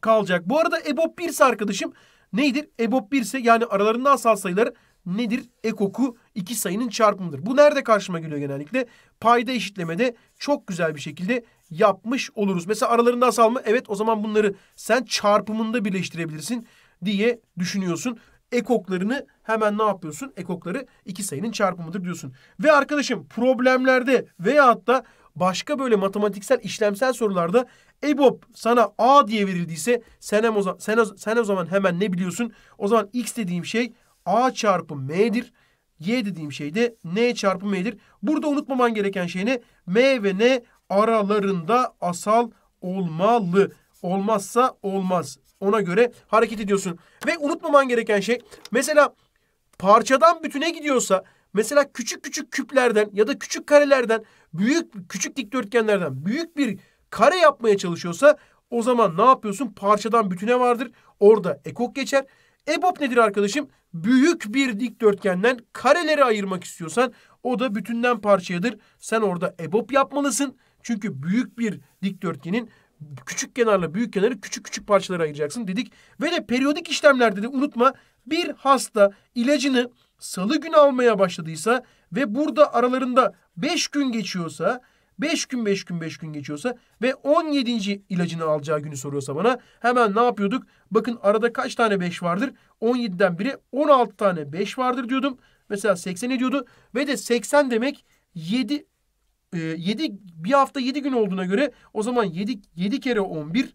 Speaker 1: kalacak. Bu arada EBOB 1 ise arkadaşım nedir? EBOB 1 ise yani aralarında asal sayılar nedir? Ekoku iki sayının çarpımıdır. Bu nerede karşıma geliyor genellikle? Payda eşitlemede çok güzel bir şekilde yapmış oluruz. Mesela aralarında asal mı? Evet o zaman bunları sen çarpımında birleştirebilirsin diye düşünüyorsun ekoklarını hemen ne yapıyorsun? Ekokları iki sayının çarpımıdır diyorsun. Ve arkadaşım problemlerde veya da başka böyle matematiksel işlemsel sorularda EBOB sana A diye verildiyse sen, o zaman, sen, sen o zaman hemen ne biliyorsun? O zaman X dediğim şey A çarpı M'dir. Y dediğim şey de N çarpı M'dir. Burada unutmaman gereken şey ne? M ve N aralarında asal olmalı. Olmazsa olmaz. Ona göre hareket ediyorsun. Ve unutmaman gereken şey mesela parçadan bütüne gidiyorsa mesela küçük küçük küplerden ya da küçük karelerden büyük küçük dikdörtgenlerden büyük bir kare yapmaya çalışıyorsa o zaman ne yapıyorsun? Parçadan bütüne vardır. Orada ekok geçer. EBOB nedir arkadaşım? büyük bir dikdörtgenden kareleri ayırmak istiyorsan o da bütünden parçayadır. Sen orada EBOB yapmalısın. Çünkü büyük bir dikdörtgenin küçük kenarla büyük kenarı küçük küçük parçalara ayıracaksın dedik. Ve de periyodik işlemlerde de unutma bir hasta ilacını salı günü almaya başladıysa ve burada aralarında 5 gün geçiyorsa 5 gün 5 gün 5 gün geçiyorsa ve 17. ilacını alacağı günü soruyorsa bana hemen ne yapıyorduk? Bakın arada kaç tane 5 vardır? 17'den biri 16 tane 5 vardır diyordum. Mesela 80 ediyordu ve de 80 demek 7 7 bir hafta 7 gün olduğuna göre o zaman 7 7 kere 11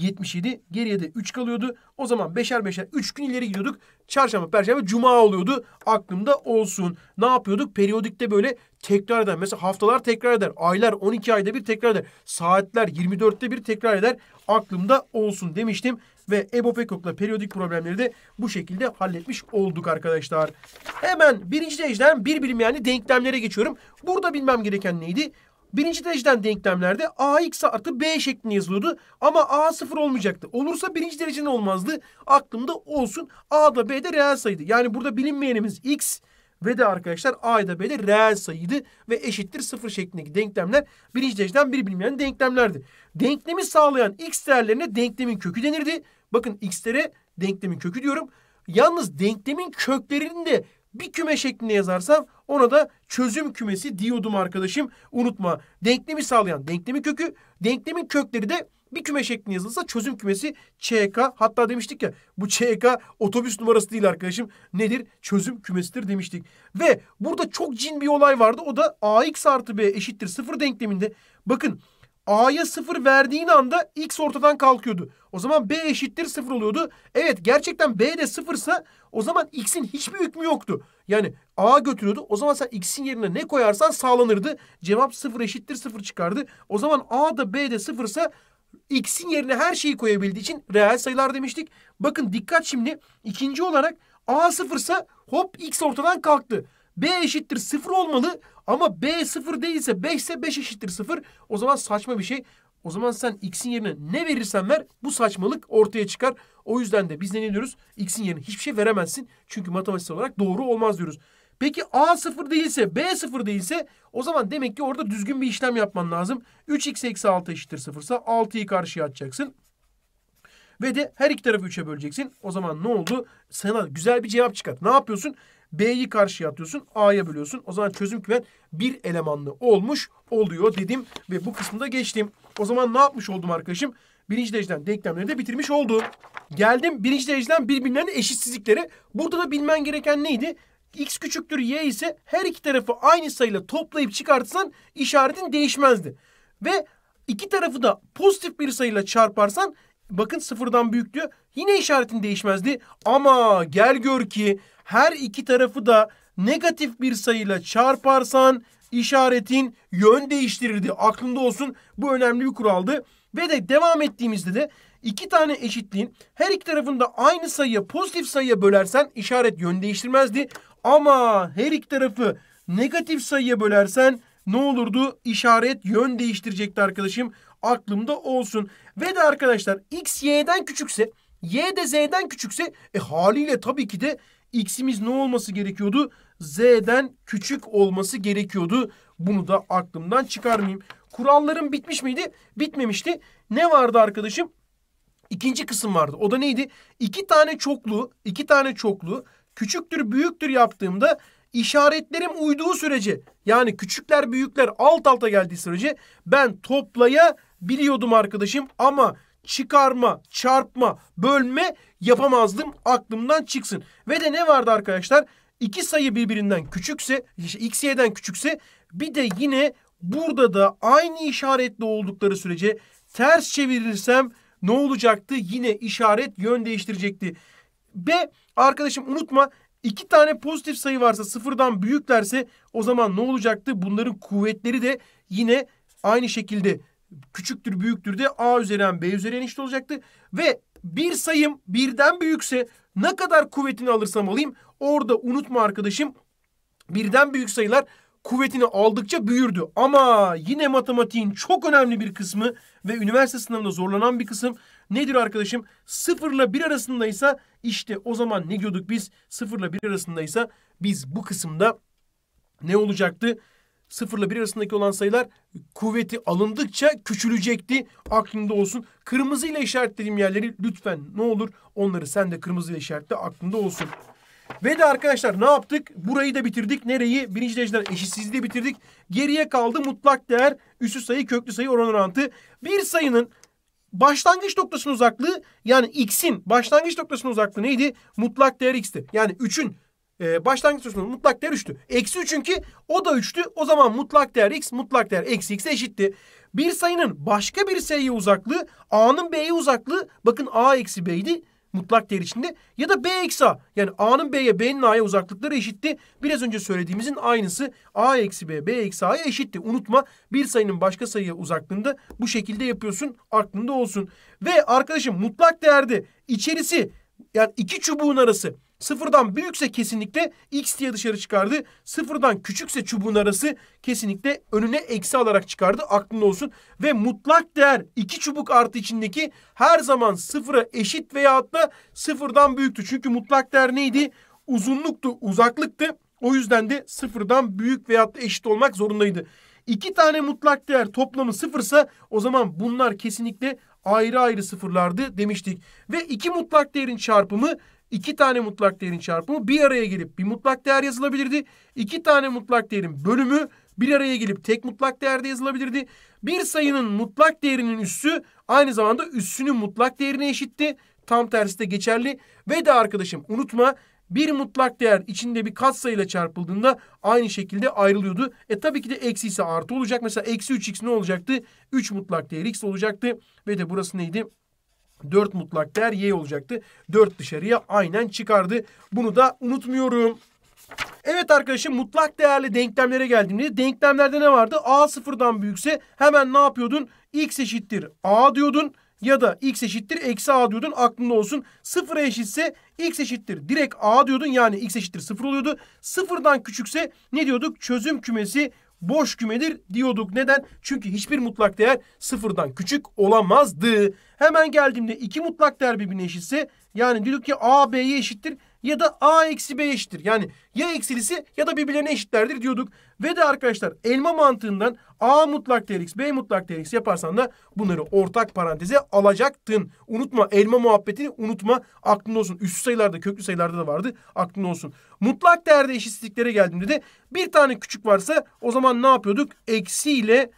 Speaker 1: 77 geriye de 3 kalıyordu. O zaman beşer beşer 3 gün ileri gidiyorduk. Çarşamba, perşembe, cuma oluyordu. Aklımda olsun. Ne yapıyorduk? Periyodikte böyle tekrar eder. Mesela haftalar tekrar eder. Aylar 12 ayda bir tekrar eder. Saatler 24'te bir tekrar eder. Aklımda olsun demiştim. Ve Ebo Pekok'la periyodik problemleri de bu şekilde halletmiş olduk arkadaşlar. Hemen birinci dereceden bir bilim yani denklemlere geçiyorum. Burada bilmem gereken neydi? Birinci dereceden denklemlerde ax artı b şeklinde yazılıyordu. Ama a sıfır olmayacaktı. Olursa birinci dereceden olmazdı. Aklımda olsun. a da b de reel sayıydı. Yani burada bilinmeyenimiz x ve de arkadaşlar a da b de reel sayıydı. Ve eşittir sıfır şeklindeki denklemler birinci dereceden bir bilinmeyen denklemlerdi. Denklemi sağlayan x değerlerine denklemin kökü denirdi. Bakın x'lere denklemin kökü diyorum. Yalnız denklemin köklerini de bir küme şeklinde yazarsam ona da çözüm kümesi diyordum arkadaşım. Unutma denklemi sağlayan denklemi kökü, denklemin kökleri de bir küme şeklinde yazılsa çözüm kümesi ÇK. Hatta demiştik ya bu ÇK otobüs numarası değil arkadaşım. Nedir? Çözüm kümesidir demiştik. Ve burada çok cin bir olay vardı. O da AX artı B eşittir sıfır denkleminde. Bakın A'ya sıfır verdiğin anda X ortadan kalkıyordu. O zaman B eşittir sıfır oluyordu. Evet gerçekten B de sıfırsa o zaman X'in hiçbir hükmü yoktu. Yani A götürüyordu. O zaman sen X'in yerine ne koyarsan sağlanırdı. Cevap sıfır eşittir sıfır çıkardı. O zaman A da B de sıfırsa X'in yerine her şeyi koyabildiği için reel sayılar demiştik. Bakın dikkat şimdi. ikinci olarak A sıfırsa hop X ortadan kalktı. B eşittir sıfır olmalı ama B sıfır değilse 5 ise 5 eşittir sıfır. O zaman saçma bir şey. O zaman sen x'in yerine ne verirsen ver bu saçmalık ortaya çıkar. O yüzden de biz ne diyoruz? X'in yerine hiçbir şey veremezsin. Çünkü matematiksel olarak doğru olmaz diyoruz. Peki A sıfır değilse B sıfır değilse o zaman demek ki orada düzgün bir işlem yapman lazım. 3x eksi 6 eşittir sıfırsa 6'yı karşıya atacaksın. Ve de her iki tarafı 3'e böleceksin. O zaman ne oldu? Sana güzel bir cevap çıkar. Ne yapıyorsun? B'yi karşıya atıyorsun. A'ya bölüyorsun. O zaman çözüm kümen bir elemanlı olmuş oluyor dedim. Ve bu kısmında geçtim. O zaman ne yapmış oldum arkadaşım? Birinci dereceden denklemleri de bitirmiş oldum. Geldim birinci dereceden birbirlerine eşitsizliklere. Burada da bilmen gereken neydi? X küçüktür Y ise her iki tarafı aynı sayıyla toplayıp çıkartsan işaretin değişmezdi. Ve iki tarafı da pozitif bir sayıyla çarparsan bakın sıfırdan büyük. Yine işaretin değişmezdi. Ama gel gör ki her iki tarafı da negatif bir sayıyla çarparsan işaretin yön değiştirirdi. Aklında olsun bu önemli bir kuraldı. Ve de devam ettiğimizde de iki tane eşitliğin her iki tarafında aynı sayıya pozitif sayıya bölersen işaret yön değiştirmezdi. Ama her iki tarafı negatif sayıya bölersen ne olurdu? İşaret yön değiştirecekti arkadaşım. Aklımda olsun. Ve de arkadaşlar x y'den küçükse y de z'den küçükse e haliyle tabii ki de x'imiz ne olması gerekiyordu? z'den küçük olması gerekiyordu. Bunu da aklımdan çıkarmayayım. Kurallarım bitmiş miydi? Bitmemişti. Ne vardı arkadaşım? İkinci kısım vardı. O da neydi? İki tane çoklu, iki tane çoklu küçüktür büyüktür yaptığımda işaretlerim uyduğu sürece yani küçükler büyükler alt alta geldiği sürece ben toplaya biliyordum arkadaşım ama çıkarma, çarpma, bölme yapamazdım. Aklımdan çıksın. Ve de ne vardı arkadaşlar? İki sayı birbirinden küçükse, x, y'den küçükse bir de yine burada da aynı işaretli oldukları sürece ters çevirirsem ne olacaktı? Yine işaret yön değiştirecekti. B arkadaşım unutma iki tane pozitif sayı varsa sıfırdan büyüklerse o zaman ne olacaktı? Bunların kuvvetleri de yine aynı şekilde küçüktür büyüktür de a üzeri b üzeri n eşit olacaktı. Ve bir sayım birden büyükse ne kadar kuvvetini alırsam alayım orada unutma arkadaşım birden büyük sayılar kuvvetini aldıkça büyürdü. Ama yine matematiğin çok önemli bir kısmı ve üniversite sınavında zorlanan bir kısım nedir arkadaşım? 0 ile 1 arasındaysa işte o zaman ne diyorduk biz? 0 ile 1 arasındaysa biz bu kısımda ne olacaktı? 0 ile 1 arasındaki olan sayılar kuvveti alındıkça küçülecekti. Aklında olsun. Kırmızı ile işaretlediğim yerleri lütfen ne olur onları sen de kırmızı ile işaretle aklında olsun. Ve de arkadaşlar ne yaptık? Burayı da bitirdik. Nereyi? Birinci dereceden eşitsizliği bitirdik. Geriye kaldı mutlak değer, üssü sayı, köklü sayı oran orantı. Bir sayının başlangıç noktasının uzaklığı yani x'in başlangıç noktasının uzaklığı neydi? Mutlak değer x'ti. Yani 3'ün e, başlangıç noktasının mutlak değer 3'tü. Eksi 3'ün ki o da 3'tü. O zaman mutlak değer x mutlak değer eksi x eşitti. Bir sayının başka bir sayıya uzaklığı a'nın b'ye uzaklığı bakın a eksi b'ydi mutlak değer içinde ya da b eksi a. Yani a'nın b'ye b'nin a'ya uzaklıkları eşitti. Biraz önce söylediğimizin aynısı a eksi b b eksi a'ya eşitti. Unutma bir sayının başka sayıya uzaklığında bu şekilde yapıyorsun aklında olsun. Ve arkadaşım mutlak değerde içerisi yani iki çubuğun arası Sıfırdan büyükse kesinlikle x diye dışarı çıkardı. Sıfırdan küçükse çubuğun arası kesinlikle önüne eksi alarak çıkardı. Aklında olsun. Ve mutlak değer iki çubuk artı içindeki her zaman sıfıra eşit veya da sıfırdan büyüktü. Çünkü mutlak değer neydi? Uzunluktu, uzaklıktı. O yüzden de sıfırdan büyük veya da eşit olmak zorundaydı. İki tane mutlak değer toplamı sıfırsa o zaman bunlar kesinlikle ayrı ayrı sıfırlardı demiştik. Ve iki mutlak değerin çarpımı iki tane mutlak değerin çarpımı bir araya gelip bir mutlak değer yazılabilirdi. İki tane mutlak değerin bölümü bir araya gelip tek mutlak değerde yazılabilirdi. Bir sayının mutlak değerinin üssü aynı zamanda üssünün mutlak değerine eşitti. Tam tersi de geçerli. Ve de arkadaşım unutma bir mutlak değer içinde bir katsayıyla çarpıldığında aynı şekilde ayrılıyordu. E tabii ki de eksi ise artı olacak. Mesela eksi 3x ne olacaktı? 3 mutlak değer x olacaktı. Ve de burası neydi? 4 mutlak değer y olacaktı. 4 dışarıya aynen çıkardı. Bunu da unutmuyorum. Evet arkadaşım mutlak değerli denklemlere geldiğimde denklemlerde ne vardı? A sıfırdan büyükse hemen ne yapıyordun? X eşittir A diyordun ya da x eşittir eksi a diyordun aklında olsun. Sıfıra eşitse x eşittir direkt a diyordun yani x eşittir sıfır oluyordu. Sıfırdan küçükse ne diyorduk? Çözüm kümesi boş kümedir diyorduk. Neden? Çünkü hiçbir mutlak değer sıfırdan küçük olamazdı. Hemen geldiğimde iki mutlak değer birbirine eşitse yani diyorduk ki a b'ye eşittir ya da a eksi b eşittir. Yani ya eksilisi ya da birbirlerine eşitlerdir diyorduk. Ve de arkadaşlar elma mantığından a mutlak değer x b mutlak değer x yaparsan da bunları ortak paranteze alacaktın. Unutma elma muhabbetini unutma aklında olsun. Üst sayılarda köklü sayılarda da vardı aklında olsun. Mutlak değerde eşitsizliklere geldiğimde de bir tane küçük varsa o zaman ne yapıyorduk? Eksi ile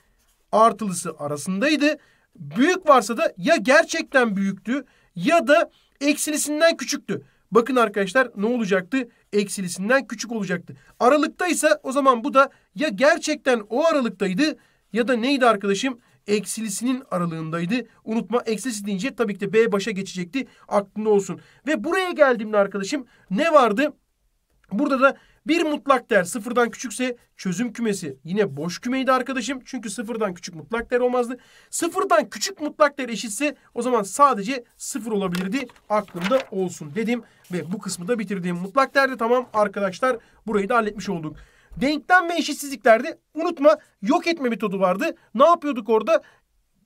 Speaker 1: artılısı arasındaydı. Büyük varsa da ya gerçekten büyüktü ya da eksilisinden küçüktü. Bakın arkadaşlar ne olacaktı? Eksilisinden küçük olacaktı. Aralıktaysa o zaman bu da ya gerçekten o aralıktaydı ya da neydi arkadaşım? Eksilisinin aralığındaydı. Unutma eksilisi deyince tabii ki de B başa geçecekti. Aklında olsun. Ve buraya geldiğimde arkadaşım ne vardı? Burada da bir mutlak değer sıfırdan küçükse çözüm kümesi yine boş kümeydi arkadaşım. Çünkü sıfırdan küçük mutlak değer olmazdı. Sıfırdan küçük mutlak değer eşitse o zaman sadece sıfır olabilirdi. Aklımda olsun dedim ve bu kısmı da bitirdim. Mutlak değerde tamam arkadaşlar burayı da halletmiş olduk. Denklem ve eşitsizliklerde unutma yok etme metodu vardı. Ne yapıyorduk orada?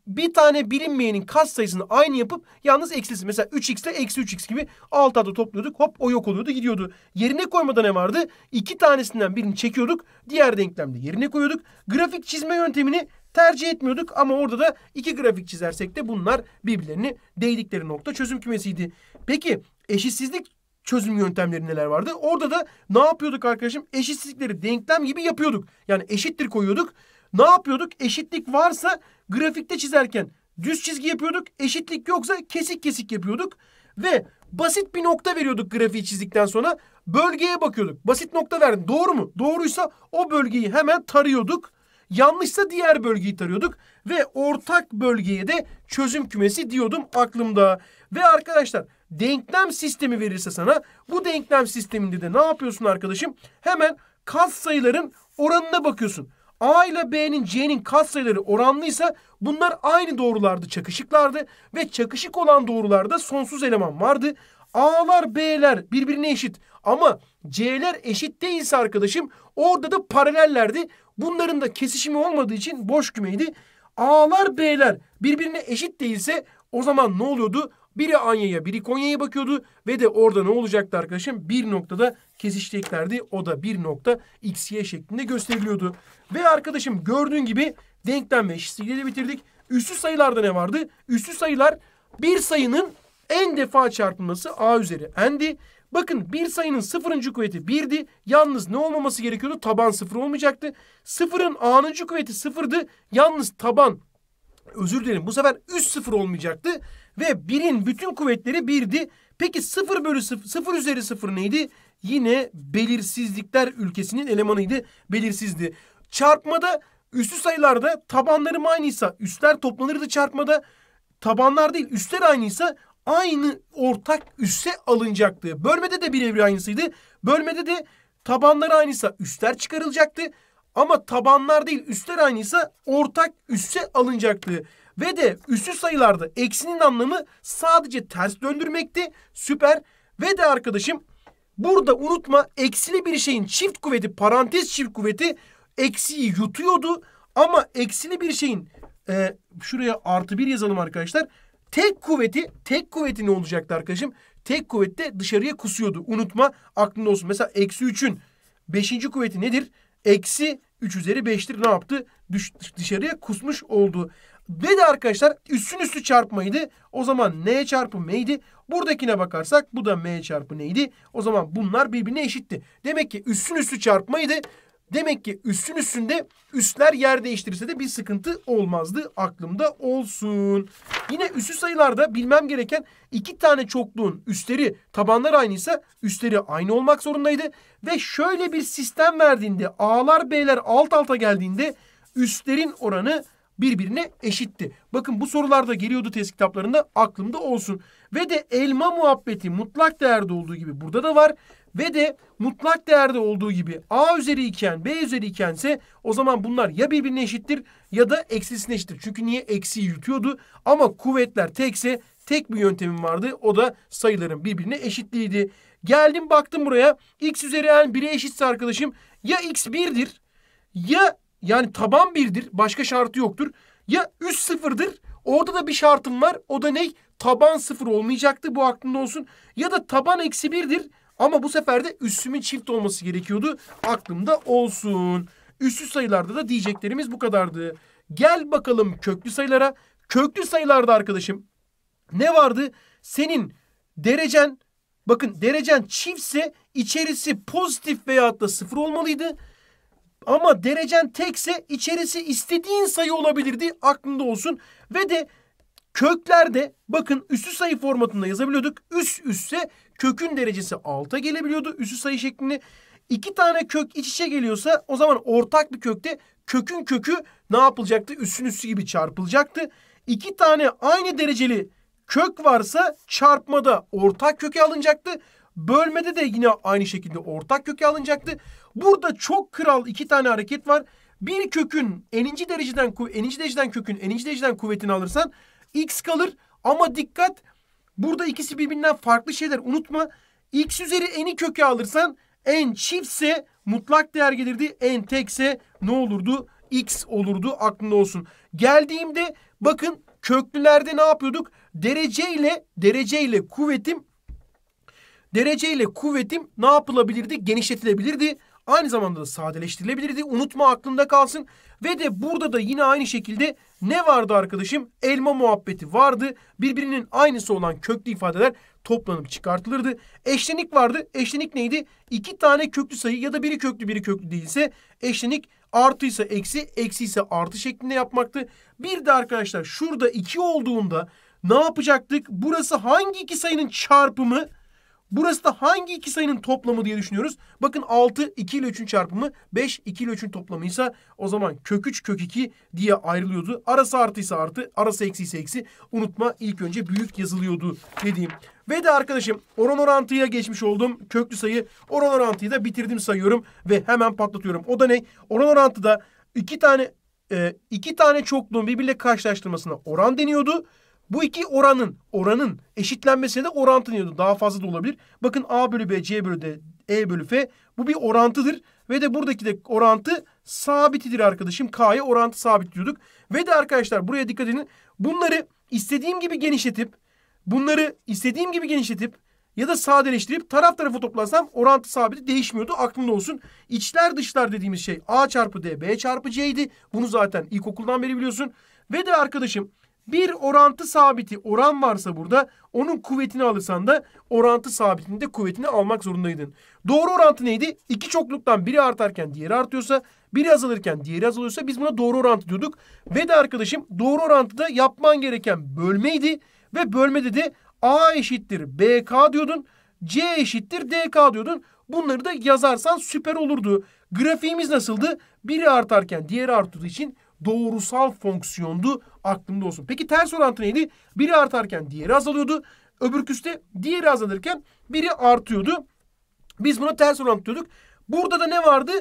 Speaker 1: Bir tane bilinmeyenin kas sayısını aynı yapıp yalnız eksisi. Mesela 3x ile eksi 3x gibi alt alta topluyorduk. Hop o yok oluyordu gidiyordu. Yerine koymada ne vardı? İki tanesinden birini çekiyorduk. Diğer denklemde yerine koyuyorduk. Grafik çizme yöntemini tercih etmiyorduk ama orada da iki grafik çizersek de bunlar birbirlerini değdikleri nokta çözüm kümesiydi. Peki eşitsizlik çözüm yöntemleri neler vardı? Orada da ne yapıyorduk arkadaşım? Eşitsizlikleri denklem gibi yapıyorduk. Yani eşittir koyuyorduk. Ne yapıyorduk? Eşitlik varsa grafikte çizerken düz çizgi yapıyorduk. Eşitlik yoksa kesik kesik yapıyorduk. Ve basit bir nokta veriyorduk grafiği çizdikten sonra. Bölgeye bakıyorduk. Basit nokta verdim. Doğru mu? Doğruysa o bölgeyi hemen tarıyorduk. Yanlışsa diğer bölgeyi tarıyorduk. Ve ortak bölgeye de çözüm kümesi diyordum aklımda. Ve arkadaşlar denklem sistemi verirse sana bu denklem sisteminde de ne yapıyorsun arkadaşım? Hemen kas sayıların oranına bakıyorsun. A ile B'nin C'nin katsayıları oranlıysa bunlar aynı doğrulardı, çakışıklardı ve çakışık olan doğrularda sonsuz eleman vardı. A'lar B'ler birbirine eşit ama C'ler eşit değilse arkadaşım orada da paralellerdi. Bunların da kesişimi olmadığı için boş kümeydi. A'lar B'ler birbirine eşit değilse O zaman ne oluyordu? Biri Anya'ya biri Konya'ya bakıyordu ve de orada ne olacaktı arkadaşım? Bir noktada kesişeceklerdi. O da bir nokta XY şeklinde gösteriliyordu. Ve arkadaşım gördüğün gibi denklem ve eşitsizliği bitirdik. Üstü sayılarda ne vardı? Üstü sayılar bir sayının en defa çarpılması a üzeri n'di. Bakın bir sayının sıfırıncı kuvveti 1'di. Yalnız ne olmaması gerekiyordu? Taban sıfır olmayacaktı. Sıfırın a'nıncı kuvveti sıfırdı. Yalnız taban özür dilerim bu sefer üst sıfır olmayacaktı. Ve birin bütün kuvvetleri birdi. Peki sıfır bölü sıfır, sıfır üzeri sıfır neydi? Yine belirsizlikler ülkesinin elemanıydı. Belirsizdi. Çarpmada üstü sayılarda tabanlarım aynıysa üstler toplanırdı çarpmada. Tabanlar değil üstler aynıysa aynı ortak üsse alınacaktı. Bölmede de birebir aynısıydı. Bölmede de tabanları aynıysa üstler çıkarılacaktı. Ama tabanlar değil üstler aynıysa ortak üsse alınacaktı. Ve de üstü sayılarda eksinin anlamı sadece ters döndürmekti. Süper. Ve de arkadaşım burada unutma eksili bir şeyin çift kuvveti parantez çift kuvveti eksiyi yutuyordu. Ama eksili bir şeyin e, şuraya artı bir yazalım arkadaşlar. Tek kuvveti, tek kuvveti ne olacaktı arkadaşım? Tek kuvvette dışarıya kusuyordu. Unutma aklında olsun. Mesela eksi 3'ün beşinci kuvveti nedir? Eksi 3 üzeri 5'tir. Ne yaptı? Düş, dışarıya kusmuş oldu. Ve de arkadaşlar üstün üstü çarpmaydı. O zaman n çarpı m'ydi. Buradakine bakarsak bu da m çarpı neydi? O zaman bunlar birbirine eşitti. Demek ki üstün üstü çarpmaydı. Demek ki üstün üstünde üstler yer değiştirirse de bir sıkıntı olmazdı. Aklımda olsun. Yine üstü sayılarda bilmem gereken iki tane çokluğun üstleri tabanlar aynıysa üstleri aynı olmak zorundaydı. Ve şöyle bir sistem verdiğinde A'lar B'ler alt alta geldiğinde üstlerin oranı birbirine eşitti. Bakın bu sorularda geliyordu test kitaplarında aklımda olsun. Ve de elma muhabbeti mutlak değerde olduğu gibi burada da var. Ve de mutlak değerde olduğu gibi A üzeri iken B üzeri ikense o zaman bunlar ya birbirine eşittir ya da eksisine eşittir. Çünkü niye eksiyi yutuyordu ama kuvvetler tekse tek bir yöntemim vardı. O da sayıların birbirine eşitliğiydi. Geldim baktım buraya x üzeri n 1'e eşitse arkadaşım ya x 1'dir ya yani taban birdir. Başka şartı yoktur. Ya üst sıfırdır. Orada da bir şartım var. O da ne? Taban sıfır olmayacaktı. Bu aklında olsun. Ya da taban eksi birdir. Ama bu sefer de üssümün çift olması gerekiyordu. Aklımda olsun. Üssü sayılarda da diyeceklerimiz bu kadardı. Gel bakalım köklü sayılara. Köklü sayılarda arkadaşım ne vardı? Senin derecen bakın derecen çiftse içerisi pozitif veyahut da sıfır olmalıydı. Ama derecen tekse içerisi istediğin sayı olabilirdi. Aklında olsun. Ve de köklerde bakın üstü sayı formatında yazabiliyorduk. Üst üstse kökün derecesi 6'a gelebiliyordu. Üstü sayı şeklinde. İki tane kök iç içe geliyorsa o zaman ortak bir kökte kökün kökü ne yapılacaktı? Üstün üstü gibi çarpılacaktı. İki tane aynı dereceli kök varsa çarpmada ortak köke alınacaktı. Bölmede de yine aynı şekilde ortak köke alınacaktı. Burada çok kral iki tane hareket var. Bir kökün eninci dereceden eninci dereceden kökün eninci dereceden kuvvetini alırsan x kalır. Ama dikkat burada ikisi birbirinden farklı şeyler unutma. x üzeri eni köke alırsan en çiftse mutlak değer gelirdi. En tekse ne olurdu? x olurdu aklında olsun. Geldiğimde bakın köklülerde ne yapıyorduk? Dereceyle dereceyle kuvvetim dereceyle kuvvetim ne yapılabilirdi? Genişletilebilirdi. Aynı zamanda da sadeleştirilebilirdi. Unutma aklında kalsın. Ve de burada da yine aynı şekilde ne vardı arkadaşım? Elma muhabbeti vardı. Birbirinin aynısı olan köklü ifadeler toplanıp çıkartılırdı. Eşlenik vardı. Eşlenik neydi? İki tane köklü sayı ya da biri köklü biri köklü değilse eşlenik artıysa eksi, eksi ise artı şeklinde yapmaktı. Bir de arkadaşlar şurada iki olduğunda ne yapacaktık? Burası hangi iki sayının çarpımı? Burası da hangi iki sayının toplamı diye düşünüyoruz. Bakın 6 2 ile 3'ün çarpımı 5 2 ile 3'ün toplamıysa o zaman kök 3 kök 2 diye ayrılıyordu. Arası artıysa artı arası eksi ise eksi. Unutma ilk önce büyük yazılıyordu dediğim. Ve de arkadaşım oran orantıya geçmiş oldum. Köklü sayı oran orantıyı da bitirdim sayıyorum ve hemen patlatıyorum. O da ne? Oran orantıda iki tane e, iki tane çokluğun birbiriyle karşılaştırmasına oran deniyordu. Bu iki oranın oranın eşitlenmesine de orantı deniyordu. Daha fazla da olabilir. Bakın A bölü B, C bölü D, E bölü F. Bu bir orantıdır. Ve de buradaki de orantı sabitidir arkadaşım. K'ya orantı sabit diyorduk. Ve de arkadaşlar buraya dikkat edin. Bunları istediğim gibi genişletip bunları istediğim gibi genişletip ya da sadeleştirip taraf tarafa toplarsam orantı sabiti değişmiyordu. Aklımda olsun. İçler dışlar dediğimiz şey A çarpı D, B çarpı C'ydi. Bunu zaten ilkokuldan beri biliyorsun. Ve de arkadaşım bir orantı sabiti oran varsa burada onun kuvvetini alırsan da orantı sabitinin de kuvvetini almak zorundaydın. Doğru orantı neydi? İki çokluktan biri artarken diğeri artıyorsa biri azalırken diğeri azalıyorsa biz buna doğru orantı diyorduk. Ve de arkadaşım doğru orantıda yapman gereken bölmeydi ve bölmede de A eşittir BK diyordun. C eşittir DK diyordun. Bunları da yazarsan süper olurdu. Grafiğimiz nasıldı? Biri artarken diğeri arttığı için doğrusal fonksiyondu. Aklında olsun. Peki ters orantı neydi? Biri artarken diğeri azalıyordu. Öbürküste diğeri azalırken biri artıyordu. Biz buna ters orantı diyorduk. Burada da ne vardı?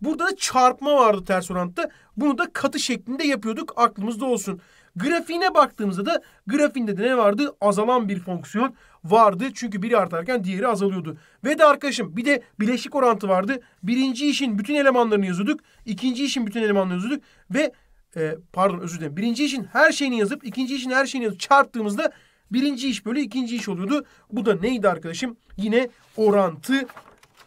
Speaker 1: Burada da çarpma vardı ters orantıda. Bunu da katı şeklinde yapıyorduk. Aklımızda olsun. Grafiğine baktığımızda da grafiğinde de ne vardı? Azalan bir fonksiyon vardı. Çünkü biri artarken diğeri azalıyordu. Ve de arkadaşım bir de bileşik orantı vardı. Birinci işin bütün elemanlarını yazıyorduk. ikinci işin bütün elemanlarını yazıyorduk. Ve e, pardon özür dilerim. Birinci işin her şeyini yazıp ikinci işin her şeyini yazıp çarptığımızda birinci iş bölü ikinci iş oluyordu. Bu da neydi arkadaşım? Yine orantı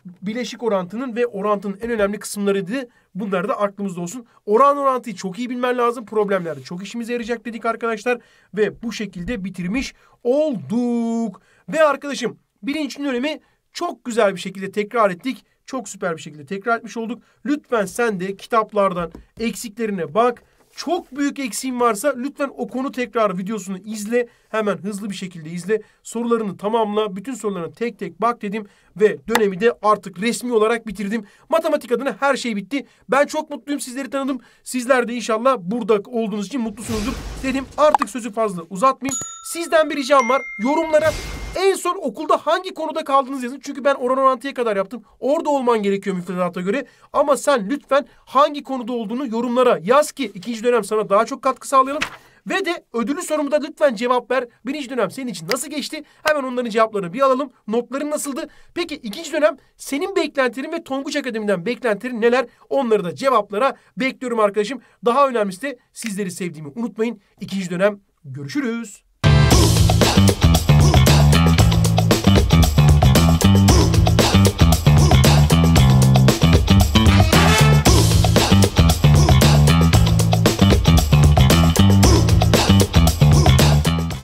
Speaker 1: bileşik orantının ve orantının en önemli kısımlarıydı. Bunlar da aklımızda olsun. Oran orantıyı çok iyi bilmen lazım. Problemlerde çok işimize yarayacak dedik arkadaşlar. Ve bu şekilde bitirmiş olduk. Ve arkadaşım birinci dönemi çok güzel bir şekilde tekrar ettik. Çok süper bir şekilde tekrar etmiş olduk. Lütfen sen de kitaplardan eksiklerine bak çok büyük eksiğin varsa lütfen o konu tekrar videosunu izle. Hemen hızlı bir şekilde izle. Sorularını tamamla. Bütün sorularına tek tek bak dedim. Ve dönemi de artık resmi olarak bitirdim. Matematik adına her şey bitti. Ben çok mutluyum. Sizleri tanıdım. Sizler de inşallah burada olduğunuz için mutlusunuzdur dedim. Artık sözü fazla uzatmayayım. Sizden bir ricam var. Yorumlara en son okulda hangi konuda kaldınız yazın. Çünkü ben oran orantıya kadar yaptım. Orada olman gerekiyor müfredata göre. Ama sen lütfen hangi konuda olduğunu yorumlara yaz ki ikinci dönem sana daha çok katkı sağlayalım. Ve de ödülü sorumuda lütfen cevap ver. Birinci dönem senin için nasıl geçti? Hemen onların cevaplarını bir alalım. Notların nasıldı? Peki ikinci dönem senin beklentilerin ve Tonguç Akademi'den beklentilerin neler? Onları da cevaplara bekliyorum arkadaşım. Daha önemlisi de sizleri sevdiğimi unutmayın. İkinci dönem görüşürüz.